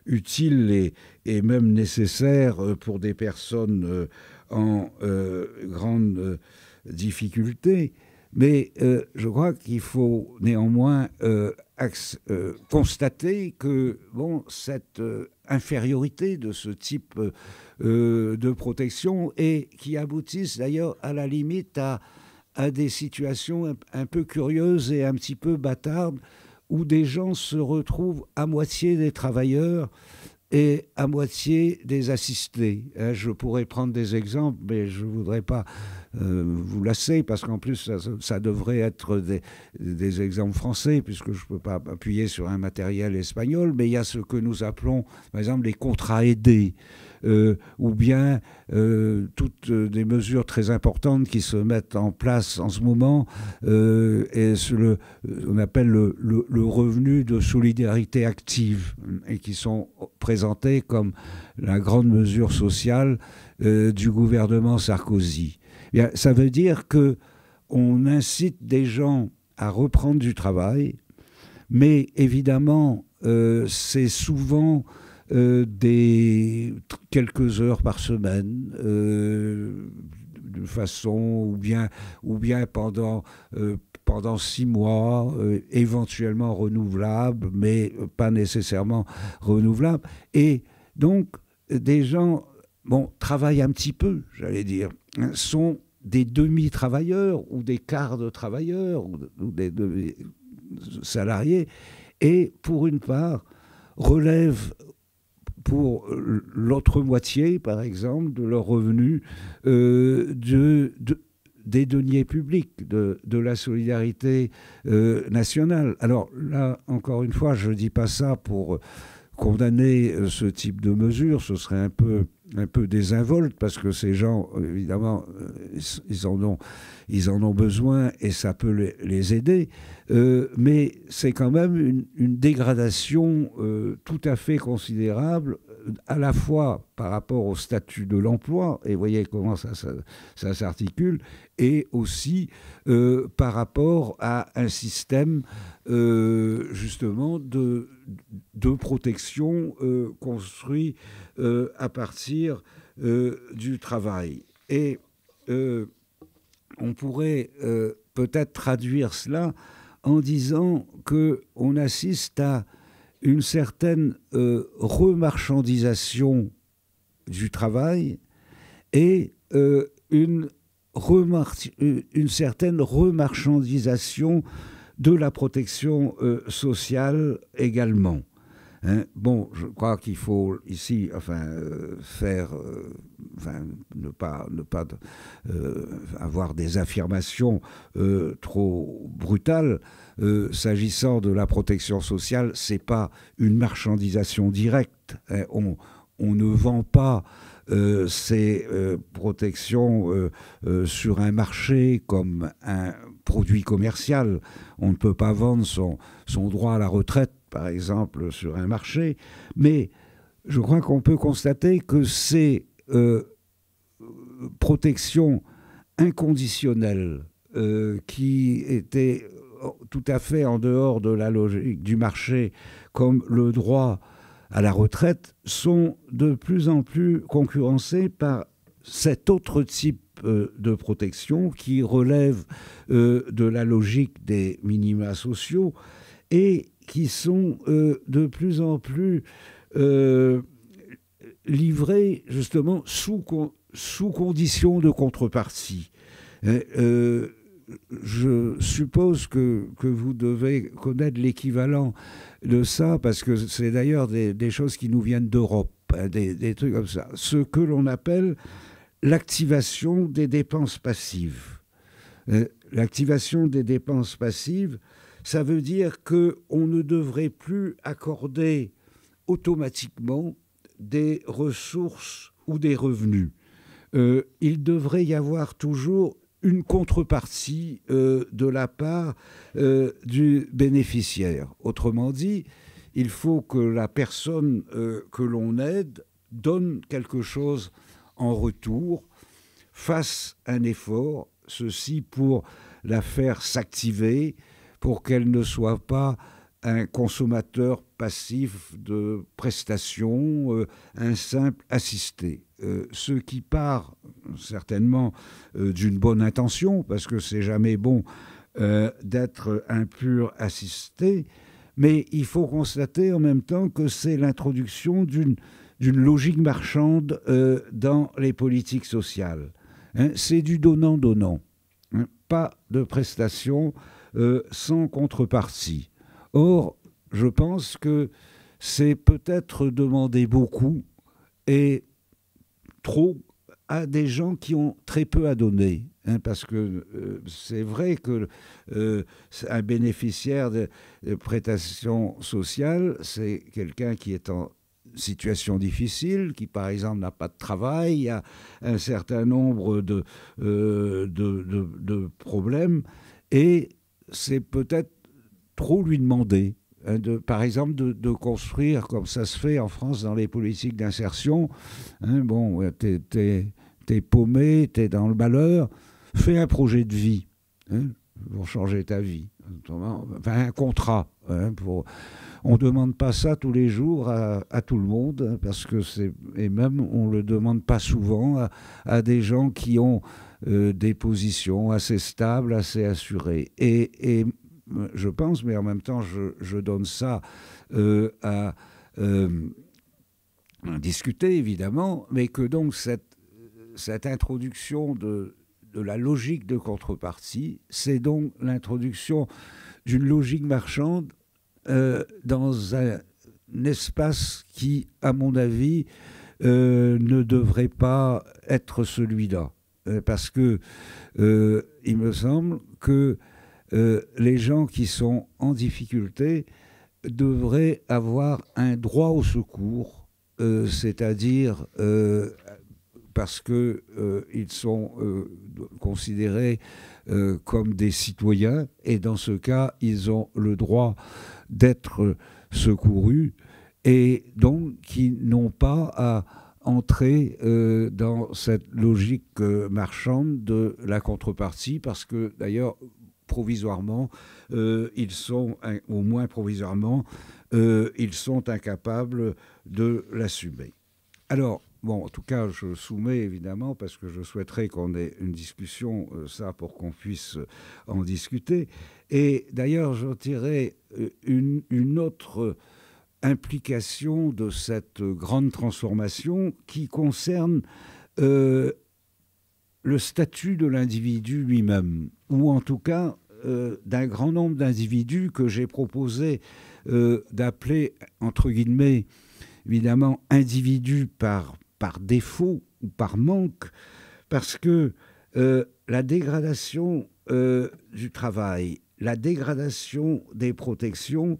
[SPEAKER 3] utiles et, même nécessaires pour des personnes en grande difficultés. Mais euh, je crois qu'il faut néanmoins euh, euh, constater que bon, cette infériorité de ce type de protection et qui aboutissent d'ailleurs à la limite à, à des situations un, peu curieuses et un petit peu bâtardes où des gens se retrouvent à moitié des travailleurs et à moitié des assistés. Hein, je pourrais prendre des exemples, mais je ne voudrais pas vous lasser, parce qu'en plus, ça, devrait être des, exemples français, puisque je ne peux pas appuyer sur un matériel espagnol, mais il y a ce que nous appelons, par exemple, les contrats aidés. Euh, ou bien euh, toutes des mesures très importantes qui se mettent en place en ce moment, euh, et ce, le, on appelle le, revenu de solidarité active, et qui sont présentés comme la grande mesure sociale du gouvernement Sarkozy. Bien, ça veut dire que on incite des gens à reprendre du travail, mais évidemment, c'est souvent euh, des quelques heures par semaine, euh, de façon ou bien ou bien pendant euh, pendant six mois, éventuellement renouvelable, mais pas nécessairement renouvelable. Et donc des gens bon travaillent un petit peu, j'allais dire, hein, sont des demi-travailleurs ou des quarts de travailleurs ou, des, salariés, et pour une part relèvent pour l'autre moitié, par exemple, de leurs revenus euh, de, des deniers publics, de, de la solidarité euh, nationale. Alors là, encore une fois, je ne dis pas ça pour condamner euh, ce type de mesures, ce serait un peu, un peu désinvolte parce que ces gens, évidemment, ils en ont, ils en ont besoin et ça peut les, aider. Euh, mais c'est quand même une, dégradation euh, tout à fait considérable, euh, à la fois par rapport au statut de l'emploi, et voyez comment ça, ça, s'articule, et aussi par rapport à un système justement de, protection construit à partir du travail. Et on pourrait peut-être traduire cela en disant que on assiste à une certaine euh, remarchandisation du travail et euh, une, euh, une, certaine remarchandisation de la protection sociale également. Hein. bon, je crois qu'il faut ici, enfin, faire, enfin, ne pas, ne pas avoir des affirmations trop brutales. S'agissant de la protection sociale, c'est pas une marchandisation directe. Hein. on ne vend pas euh, ces euh, protections euh, sur un marché comme un produit commercial. On ne peut pas vendre son, son droit à la retraite, par exemple, sur un marché. Mais je crois qu'on peut constater que ces protections inconditionnelles qui étaient tout à fait en dehors de la logique du marché, comme le droit à la retraite sont de plus en plus concurrencés par cet autre type euh, de protection qui relève euh, de la logique des minima sociaux et qui sont euh, de plus en plus livrés justement sous, sous condition de contrepartie je suppose que, que, vous devez connaître l'équivalent de ça, parce que c'est d'ailleurs des, choses qui nous viennent d'Europe, hein, des, trucs comme ça. Ce que l'on appelle l'activation des dépenses passives. Euh, l'activation des dépenses passives, ça veut dire qu'on ne devrait plus accorder automatiquement des ressources ou des revenus. Euh, il devrait y avoir toujours une contrepartie euh, de la part euh, du bénéficiaire. Autrement dit, il faut que la personne euh, que l'on aide donne quelque chose en retour, fasse un effort, ceci pour la faire s'activer, pour qu'elle ne soit pas un consommateur passif de prestations, un simple assisté. ce qui part certainement euh, d'une bonne intention, parce que c'est jamais bon euh, d'être un pur assisté, mais il faut constater en même temps que c'est l'introduction d'une logique marchande euh, dans les politiques sociales. Hein. c'est du donnant-donnant, hein. pas de prestations sans contrepartie. Or, je pense que c'est peut-être demander beaucoup et trop à des gens qui ont très peu à donner. Hein, parce que euh, c'est vrai que euh, un bénéficiaire de, prestations sociales, c'est quelqu'un qui est en situation difficile, qui par exemple n'a pas de travail, a un certain nombre de, euh, de, de problèmes, et c'est peut-être trop lui demander. Hein, de, par exemple, de, construire, comme ça se fait en France dans les politiques d'insertion. Hein, bon, t'es es, paumé, t'es dans le malheur, fais un projet de vie hein, pour changer ta vie. Enfin, un contrat. Hein. On ne demande pas ça tous les jours à, tout le monde, parce que c'est. Et même, on ne le demande pas souvent à, des gens qui ont euh, des positions assez stables, assez assurées. Et je pense, mais en même temps, je, donne ça euh, à, euh, discuter, évidemment, mais que donc cette, introduction de, la logique de contrepartie, c'est donc l'introduction d'une logique marchande euh, dans un, espace qui, à mon avis, ne devrait pas être celui-là. parce que il me semble que euh, les gens qui sont en difficulté devraient avoir un droit au secours, euh, c'est-à-dire euh, parce qu'ils sont considérés comme des citoyens et dans ce cas, ils ont le droit d'être secourus et donc qui n'ont pas à entrer dans cette logique marchande de la contrepartie, parce que d'ailleurs, provisoirement, euh, ils sont, au moins provisoirement, euh, ils sont incapables de l'assumer. Alors, bon, en tout cas, je soumets évidemment, parce que je souhaiterais qu'on ait une discussion, euh, ça, pour qu'on puisse en discuter. Et d'ailleurs, j'en tirerai une, une autre implication de cette grande transformation qui concerne le statut de l'individu lui-même, ou en tout cas euh, d'un grand nombre d'individus que j'ai proposé d'appeler, entre guillemets, évidemment, individu par, par défaut ou par manque, parce que la dégradation du travail, la dégradation des protections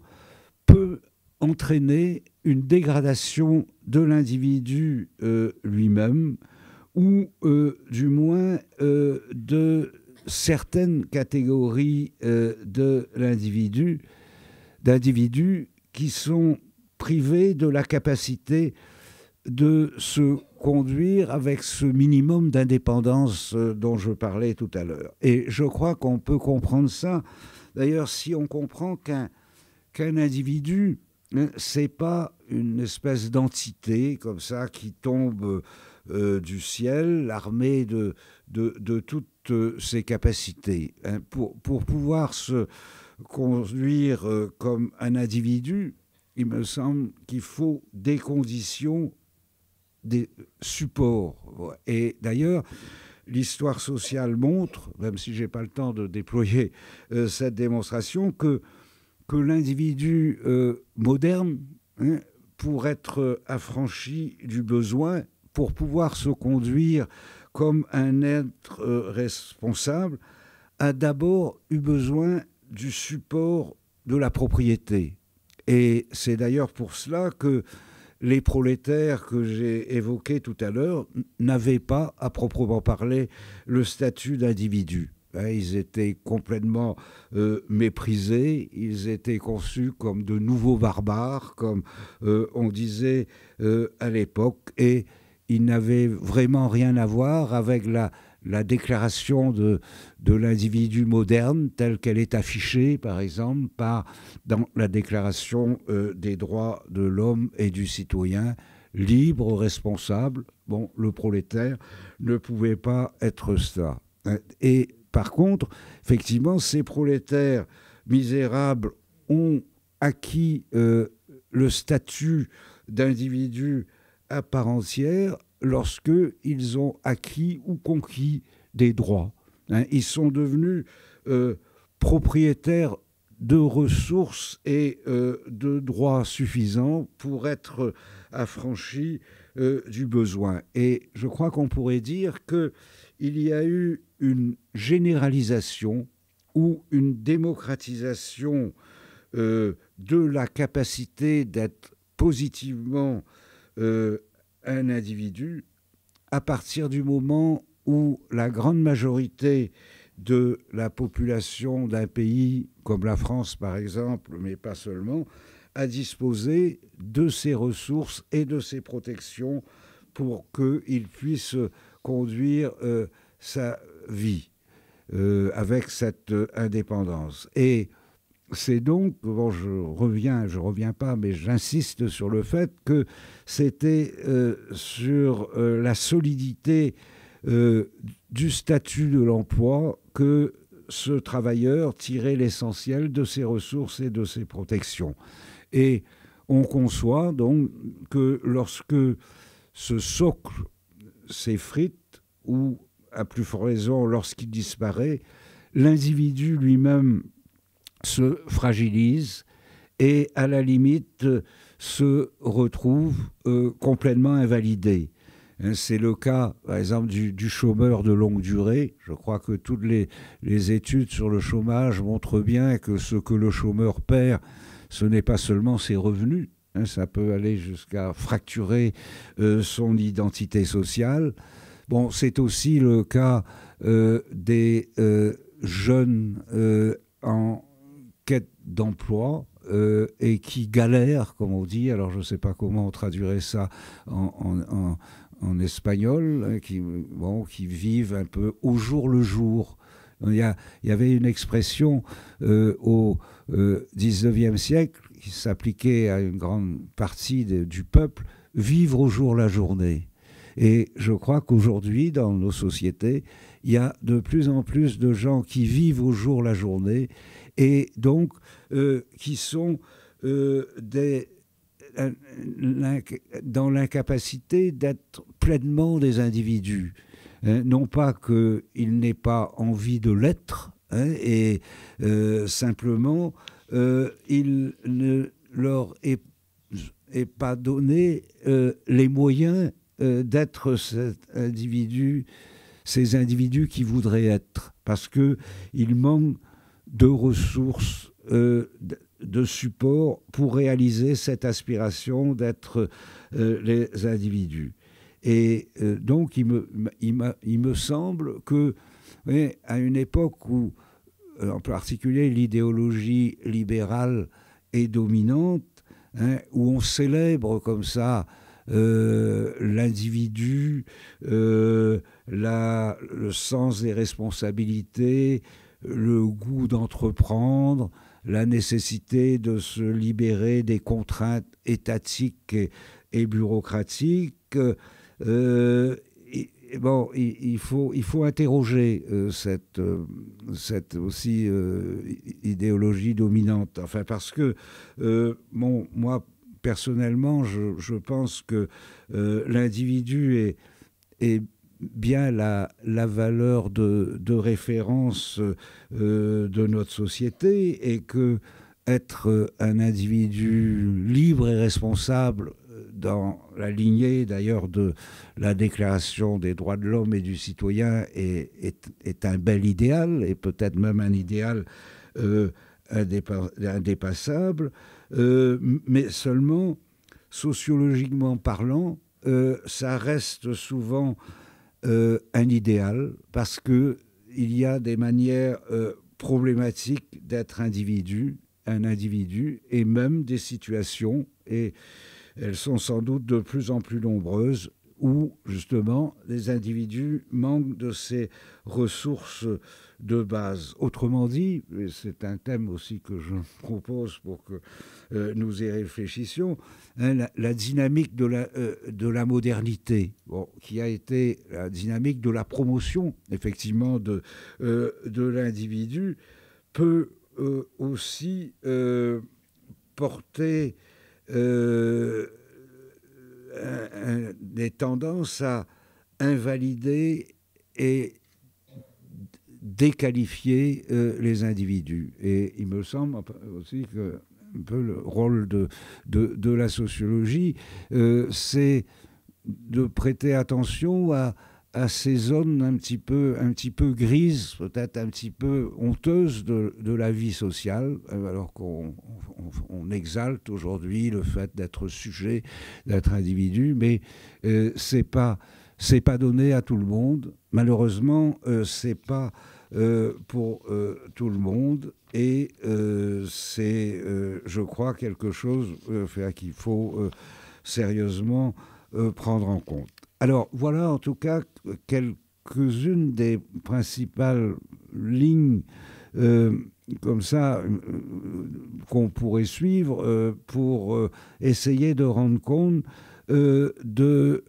[SPEAKER 3] peut entraîner une dégradation de l'individu euh, lui-même ou euh, du moins euh, de certaines catégories de l'individu, d'individus qui sont privés de la capacité de se conduire avec ce minimum d'indépendance dont je parlais tout à l'heure. Et je crois qu'on peut comprendre ça. D'ailleurs, si on comprend qu'un qu'un individu c'est pas une espèce d'entité comme ça qui tombe euh, du ciel, armée de, de, toutes ses capacités. Hein. Pour, pour, pouvoir se conduire euh, comme un individu, il me semble qu'il faut des conditions, des supports. Et d'ailleurs, l'histoire sociale montre, même si j'ai pas le temps de déployer euh, cette démonstration, que que l'individu euh, moderne, hein, pour être affranchi du besoin, pour pouvoir se conduire comme un être euh, responsable, a d'abord eu besoin du support de la propriété. Et c'est d'ailleurs pour cela que les prolétaires que j'ai évoqués tout à l'heure n'avaient pas, à proprement parler, le statut d'individu. Hein, ils étaient complètement euh, méprisés, ils étaient conçus comme de nouveaux barbares, comme euh, on disait à l'époque, et ils n'avaient vraiment rien à voir avec la, la déclaration de, l'individu moderne telle qu'elle est affichée, par exemple, par, dans la déclaration des droits de l'homme et du citoyen, libre, responsable. Bon, le prolétaire ne pouvait pas être ça. Et par contre, effectivement, ces prolétaires misérables ont acquis euh, le statut d'individu à part entière lorsque ils ont acquis ou conquis des droits. Hein. ils sont devenus euh, propriétaires de ressources et euh, de droits suffisants pour être affranchis du besoin. Et je crois qu'on pourrait dire que il y a eu une généralisation ou une démocratisation euh, de la capacité d'être positivement euh, un individu à partir du moment où la grande majorité de la population d'un pays comme la France par exemple, mais pas seulement, a disposé de ses ressources et de ses protections pour qu'il puisse conduire euh, sa vie euh, avec cette indépendance. Et c'est donc, je reviens, je reviens pas, mais j'insiste sur le fait que c'était euh, sur la solidité du statut de l'emploi que ce travailleur tirait l'essentiel de ses ressources et de ses protections. Et on conçoit donc que lorsque ce socle s'effrite ou, à plus forte raison, lorsqu'il disparaît, l'individu lui-même se fragilise et, à la limite, se retrouve euh, complètement invalidé. Hein, c'est le cas, par exemple, du, chômeur de longue durée. Je crois que toutes les, études sur le chômage montrent bien que ce que le chômeur perd, ce n'est pas seulement ses revenus, Hein, ça peut aller jusqu'à fracturer euh, son identité sociale. Bon, c'est aussi le cas euh, des jeunes en quête d'emploi et qui galèrent, comme on dit. Alors, je ne sais pas comment on traduirait ça en, espagnol, hein, qui, bon, qui vivent un peu au jour le jour. Il y, il y avait une expression au 19e siècle qui s'appliquait à une grande partie du peuple, vivre au jour la journée. Et je crois qu'aujourd'hui, dans nos sociétés, il y a de plus en plus de gens qui vivent au jour la journée et donc euh, qui sont euh, des, dans l'incapacité d'être pleinement des individus. Hein, non pas qu'ils n'aient pas envie de l'être, hein, et euh, simplement il ne leur est, pas donné les moyens d'être individu, ces individus qui voudraient être, parce qu'il manque de ressources, de support pour réaliser cette aspiration d'être les individus. Et euh, donc, il me, il, me semble que, à une époque où, euh, en particulier, l'idéologie libérale est dominante, hein, où on célèbre comme ça euh, l'individu, le sens des responsabilités, le goût d'entreprendre, la nécessité de se libérer des contraintes étatiques et bureaucratiques. Euh, bon, il, faut, il faut interroger euh, cette, euh, cette aussi idéologie dominante. Enfin, parce que, bon, moi, personnellement, je, je pense que l'individu est, est bien la, la valeur de, de référence de notre société et que être un individu libre et responsable dans la lignée d'ailleurs de la Déclaration des droits de l'homme et du citoyen est, est, un bel idéal, et peut-être même un idéal euh, indépassable, euh, mais seulement, sociologiquement parlant, euh, ça reste souvent un idéal, parce qu'il y a des manières problématiques d'être individu, un individu, et même des situations, et elles sont sans doute de plus en plus nombreuses où justement les individus manquent de ces ressources de base. Autrement dit, c'est un thème aussi que je propose pour que euh, nous y réfléchissions, hein, la, dynamique de la, euh, de la modernité, qui a été la dynamique de la promotion effectivement de, euh, de l'individu, peut aussi porter des tendances à invalider et déqualifier euh, les individus. Et il me semble aussi que un peu le rôle de, de, la sociologie, euh, c'est de prêter attention à, à ces zones un petit peu, un petit peu grises, peut-être un petit peu honteuses de, de, la vie sociale, euh, alors qu'on on, exalte aujourd'hui le fait d'être sujet, d'être individu, mais euh, c'est pas c'est pas donné à tout le monde. Malheureusement, euh, c'est pas pour euh, tout le monde et c'est, je crois, quelque chose qu'il faut sérieusement prendre en compte. Alors voilà en tout cas quelques-unes des principales lignes euh, comme ça euh, qu'on pourrait suivre euh, pour essayer de rendre compte de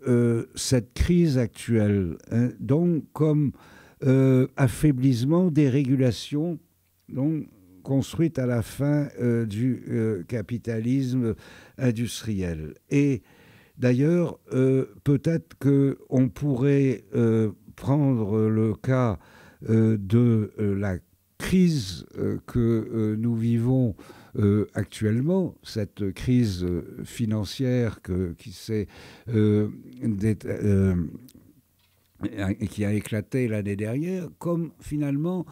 [SPEAKER 3] cette crise actuelle. Hein. donc comme affaiblissement des régulations construites à la fin du capitalisme industriel. Et D'ailleurs, euh, peut-être qu'on pourrait euh, prendre le cas euh, de la crise que nous vivons actuellement, cette crise financière qui s'est qui a éclaté l'année dernière, comme finalement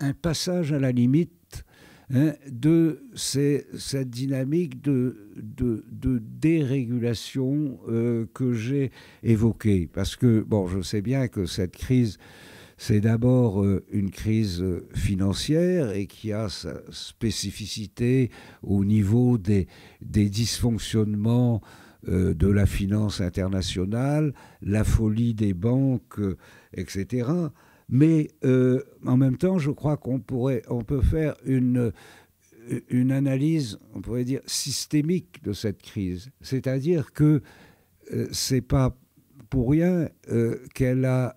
[SPEAKER 3] un passage à la limite Hein, de cette dynamique de, dérégulation euh, que j'ai évoquée. Parce que, bon, je sais bien que cette crise, c'est d'abord euh, une crise financière et qui a sa spécificité au niveau des dysfonctionnements euh, de la finance internationale, la folie des banques, etc. Mais euh, en même temps, je crois qu'on pourrait, on peut faire une, une analyse, on pourrait dire, systémique de cette crise. C'est-à-dire que euh, c'est pas pour rien euh, qu'elle a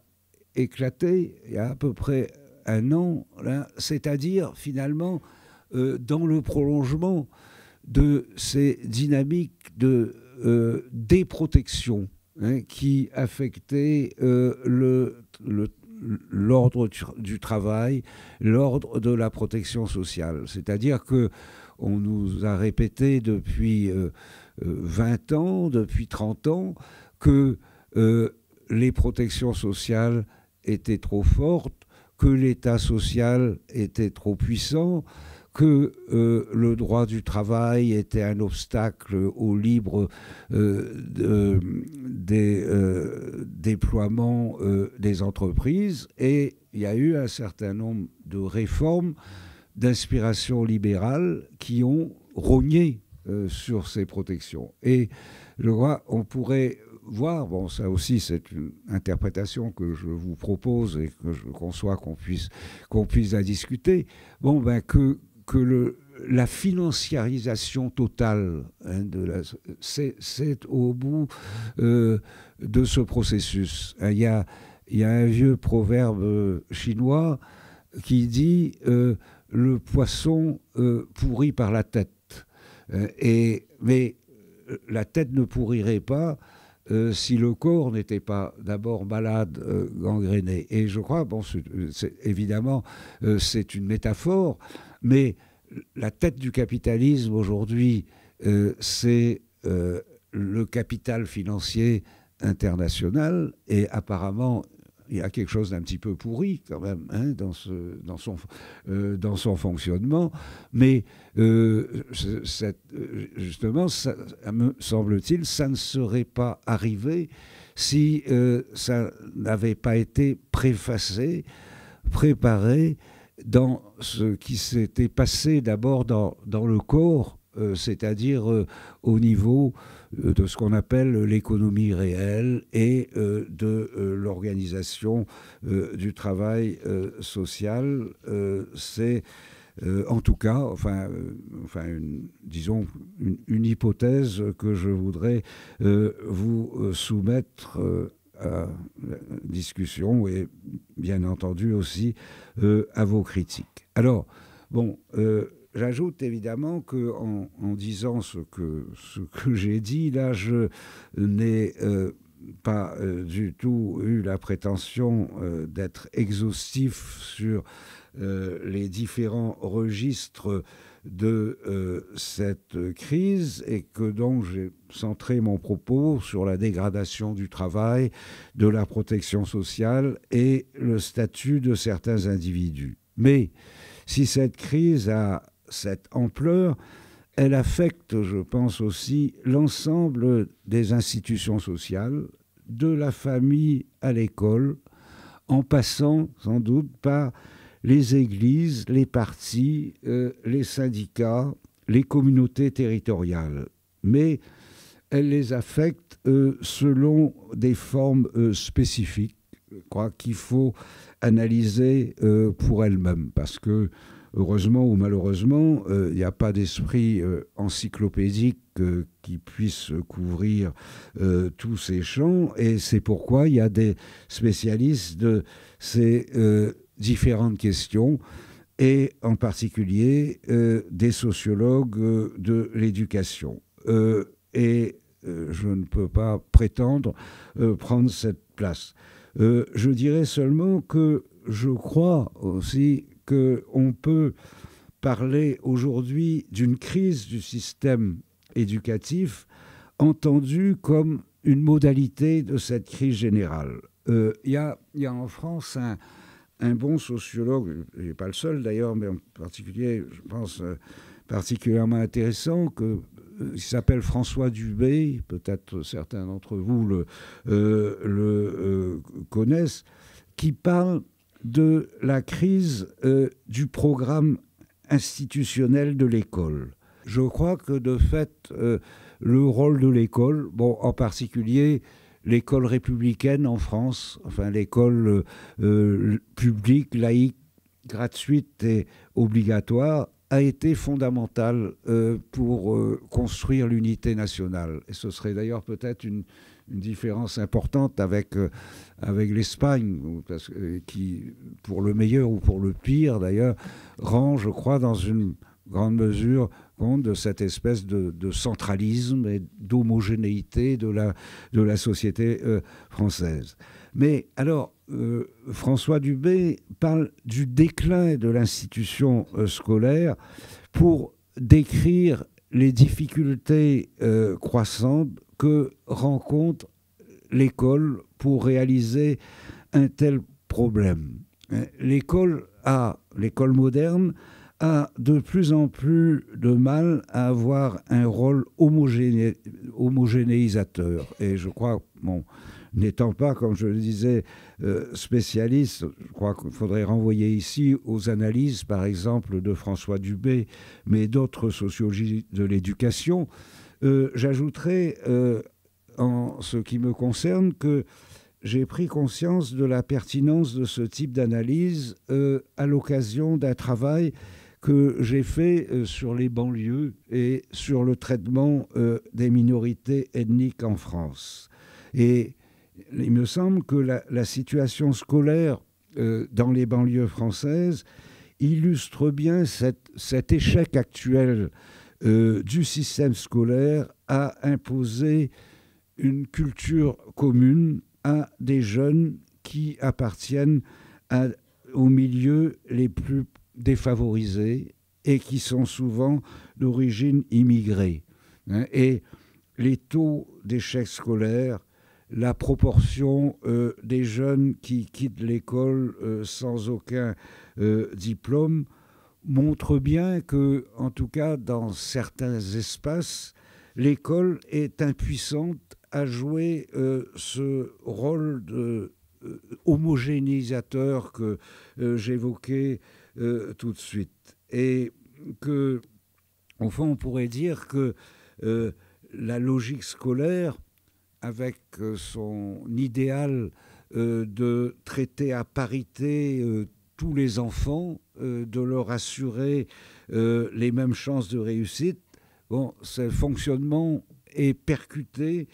[SPEAKER 3] éclaté il y a à peu près un an, c'est-à-dire finalement dans le prolongement de ces dynamiques de déprotection hein, qui affectaient le l'ordre du travail, l'ordre de la protection sociale. C'est-à-dire que on nous a répété depuis 20 ans, depuis 30 ans, que les protections sociales étaient trop fortes, que l'État social était trop puissant, que euh, le droit du travail était un obstacle au libre euh, des euh, déploiements des entreprises et il y a eu un certain nombre de réformes d'inspiration libérale qui ont rogné sur ces protections. Et je on pourrait voir, bon ça aussi c'est une interprétation que je vous propose et que je conçois qu'on puisse, puisse la discuter, bon ben que que la financiarisation totale hein, c'est, au bout euh, de ce processus. Il y, a, il y a un vieux proverbe chinois qui dit euh, le poisson euh, pourrit par la tête. mais la tête ne pourrirait pas si le corps n'était pas d'abord malade, gangréné. Et je crois, évidemment, c'est une métaphore, mais la tête du capitalisme aujourd'hui, euh, c'est euh, le capital financier international et apparemment il y a quelque chose d'un petit peu pourri quand même hein, dans, son, euh, dans son fonctionnement. Mais justement, me semble-t-il, ça ne serait pas arrivé si ça n'avait pas été préfacé, préparé dans ce qui s'était passé d'abord dans, dans, le corps, euh, c'est-à-dire euh, au niveau euh, de ce qu'on appelle l'économie réelle et de l'organisation du travail social. C'est en tout cas, enfin, enfin disons, une, une, hypothèse que je voudrais vous soumettre la discussion et bien entendu aussi euh, à vos critiques. Alors, bon, euh, j'ajoute évidemment que en, disant ce que, ce que j'ai dit, là, je n'ai euh, pas du tout eu la prétention d'être exhaustif sur les différents registres de euh, cette crise et que donc j'ai centré mon propos sur la dégradation du travail, de la protection sociale et le statut de certains individus. Mais si cette crise a cette ampleur, elle affecte, je pense aussi, l'ensemble des institutions sociales, de la famille à l'école, en passant sans doute par les églises, les partis, euh, les syndicats, les communautés territoriales. Mais elle les affecte euh, selon des formes euh, spécifiques. Je crois qu'il faut analyser pour elles-mêmes parce que heureusement ou malheureusement, il n'y a pas d'esprit encyclopédique qui puisse couvrir tous ces champs et c'est pourquoi il y a des spécialistes de ces différentes questions et en particulier euh, des sociologues euh, de l'éducation. Euh, et je ne peux pas prétendre prendre cette place. je dirais seulement que je crois aussi qu'on peut parler aujourd'hui d'une crise du système éducatif entendue comme une modalité de cette crise générale. Il y, a, y, a en France un, un bon sociologue, n'est pas le seul d'ailleurs, mais en particulier, je pense, euh, particulièrement intéressant, que, euh, s'appelle François Dubé, peut-être certains d'entre vous le, euh, le connaissent, qui parle de la crise du programme institutionnel de l'école. Je crois que de fait, le rôle de l'école, bon, en particulier l'école républicaine en France, enfin l'école euh, euh, publique, laïque, gratuite et obligatoire, a été fondamentale euh, pour construire l'unité nationale. Et ce serait d'ailleurs peut-être une, différence importante avec, avec l'Espagne, qui, pour le meilleur ou pour le pire d'ailleurs, rend, je crois, dans une grande mesure compte de cette espèce de, centralisme et d'homogénéité de la, de la société euh, française. Mais alors, euh, François Dubé parle du déclin de l'institution euh, scolaire pour décrire les difficultés croissantes que rencontre l'école pour réaliser un tel problème. L'école a, l'école moderne, a de plus en plus de mal à avoir un rôle homogénéisateur. Et je crois, n'étant pas, comme je le disais, euh, spécialiste, je crois qu'il faudrait renvoyer ici aux analyses, par exemple, de François Dubé, mais d'autres sociologies de l'éducation. Euh, j'ajouterais, euh, en ce qui me concerne, que j'ai pris conscience de la pertinence de ce type d'analyse à l'occasion d'un travail que j'ai fait euh, sur les banlieues et sur le traitement euh, des minorités ethniques en France. Et il me semble que la, situation scolaire euh, dans les banlieues françaises illustre bien cet échec actuel du système scolaire à imposer une culture commune à des jeunes qui appartiennent aux milieux les plus défavorisés et qui sont souvent d'origine immigrée. Hein. et les taux d'échec scolaire, la proportion euh, des jeunes qui quittent l'école euh, sans aucun euh, diplôme montrent bien que, en tout cas dans certains espaces, l'école est impuissante à jouer ce rôle de homogénéisateur que j'évoquais euh, tout de suite. Et que, au fond, on pourrait dire que euh, la logique scolaire, avec euh, son idéal de traiter à parité tous les enfants, de leur assurer les mêmes chances de réussite, bon, ce fonctionnement est percuté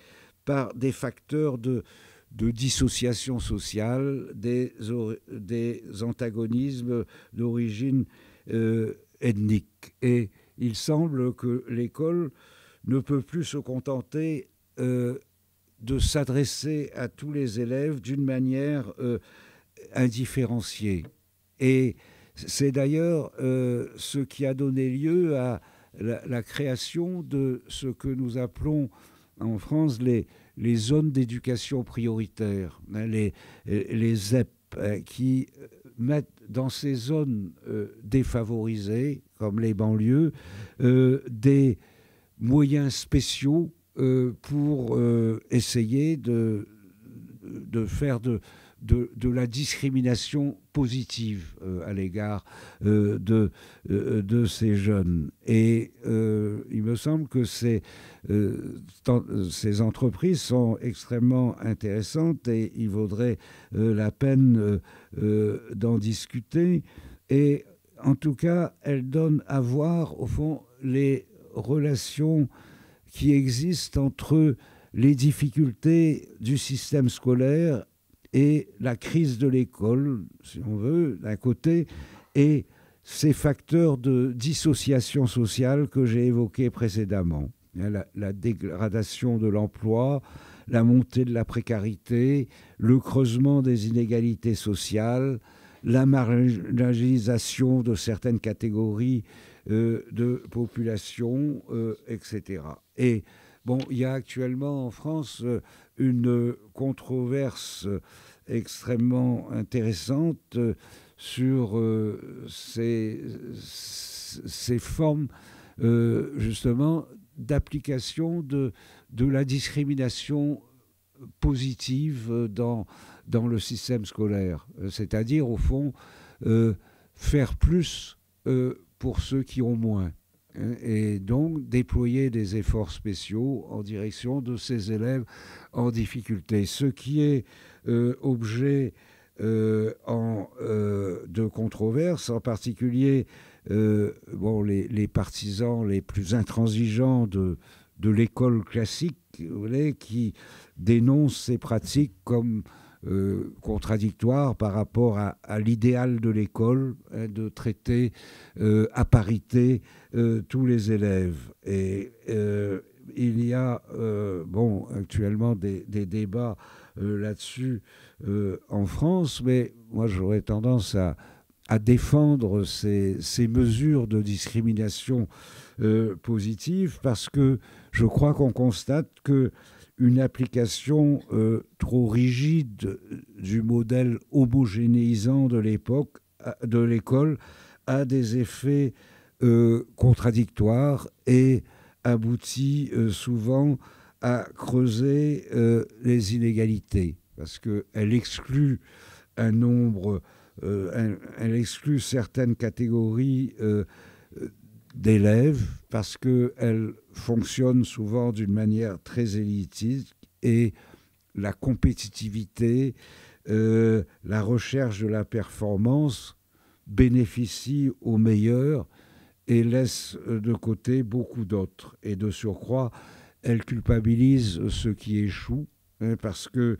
[SPEAKER 3] par des facteurs de, de dissociation sociale, des, des antagonismes d'origine euh, ethnique. Et il semble que l'école ne peut plus se contenter euh, de s'adresser à tous les élèves d'une manière euh, indifférenciée. Et c'est d'ailleurs ce qui a donné lieu à la, création de ce que nous appelons en France les, les zones d'éducation prioritaire, hein, les, les ZEP, hein, qui euh, mettent dans ces zones euh, défavorisées, comme les banlieues, euh, des moyens spéciaux pour essayer de, de faire de, de, la discrimination positive euh, à l'égard euh, de, euh, de ces jeunes. Et il me semble que ces, ces entreprises sont extrêmement intéressantes et il vaudrait la peine d'en discuter. Et en tout cas, elles donnent à voir, au fond, les relations qui existent entre les difficultés du système scolaire et la crise de l'école, si on veut, d'un côté, et ces facteurs de dissociation sociale que j'ai évoqués précédemment. La, la dégradation de l'emploi, la montée de la précarité, le creusement des inégalités sociales, la marginalisation de certaines catégories euh, de population, euh, etc. Et bon, il y a actuellement en France euh, une controverse extrêmement intéressante euh, sur euh, ces, formes euh, justement d'application de, de la discrimination positive dans, dans le système scolaire. C'est-à-dire, au fond, faire plus pour ceux qui ont moins et donc déployer des efforts spéciaux en direction de ces élèves en difficulté. Ce qui est euh, objet euh, euh, de controverses, en particulier bon, les, partisans les plus intransigeants de, de l'école classique, vous voyez, qui dénoncent ces pratiques comme euh, contradictoire par rapport à, l'idéal de l'école, hein, de traiter euh, à parité euh, tous les élèves. Et il y a, bon, actuellement des, débats là-dessus en France, mais moi j'aurais tendance à, défendre ces, mesures de discrimination euh, positive parce que je crois qu'on constate que une application euh, trop rigide du modèle homogénéisant de l'époque, de l'école, a des effets euh, contradictoires et aboutit souvent à creuser les inégalités. Parce qu'elle exclut un nombre euh, elle, exclut certaines catégories euh, d'élèves parce qu'elle fonctionne souvent d'une manière très élitiste et la compétitivité, euh, la recherche de la performance bénéficie aux meilleurs et laisse de côté beaucoup d'autres. Et de surcroît, elle culpabilise ceux qui échouent, hein, parce que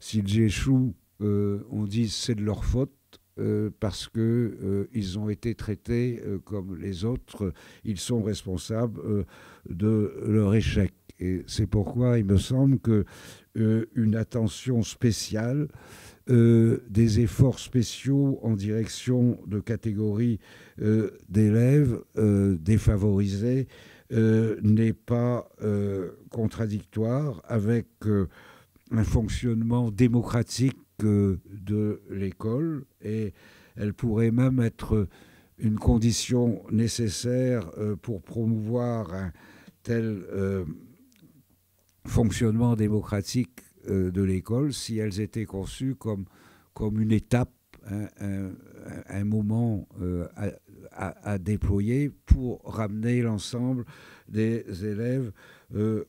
[SPEAKER 3] s'ils échouent, euh, on dit c'est de leur faute euh, parce que euh, ils ont été traités comme les autres, ils sont responsables de leur échec. Et c'est pourquoi il me semble que une attention spéciale, des efforts spéciaux en direction de catégories d'élèves défavorisés n'est pas contradictoire avec un fonctionnement démocratique de l'école et elle pourrait même être une condition nécessaire euh, pour promouvoir un tel euh, fonctionnement démocratique euh, de l'école si elles étaient conçues comme, comme une étape, un, moment à, déployer pour ramener l'ensemble des élèves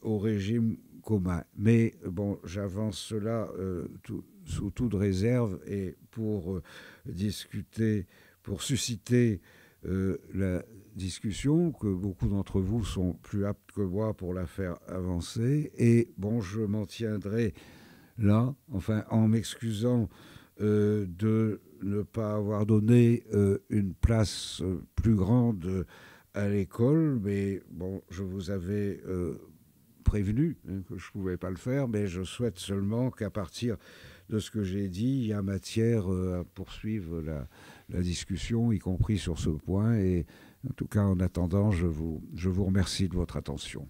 [SPEAKER 3] au régime commun. Mais bon, j'avance cela tout, sous toute réserve et pour euh, discuter, pour susciter euh, la discussion, que beaucoup d'entre vous sont plus aptes que moi pour la faire avancer. Et bon, je m'en tiendrai là, enfin, en m'excusant euh, de ne pas avoir donné une place plus grande à l'école, mais bon, je vous avais prévenu hein, que je ne pouvais pas le faire, mais je souhaite seulement qu'à partir de ce que j'ai dit, il y a matière euh, à poursuivre la, discussion, y compris sur ce point. Et en tout cas, en attendant, je vous, je vous remercie de votre attention.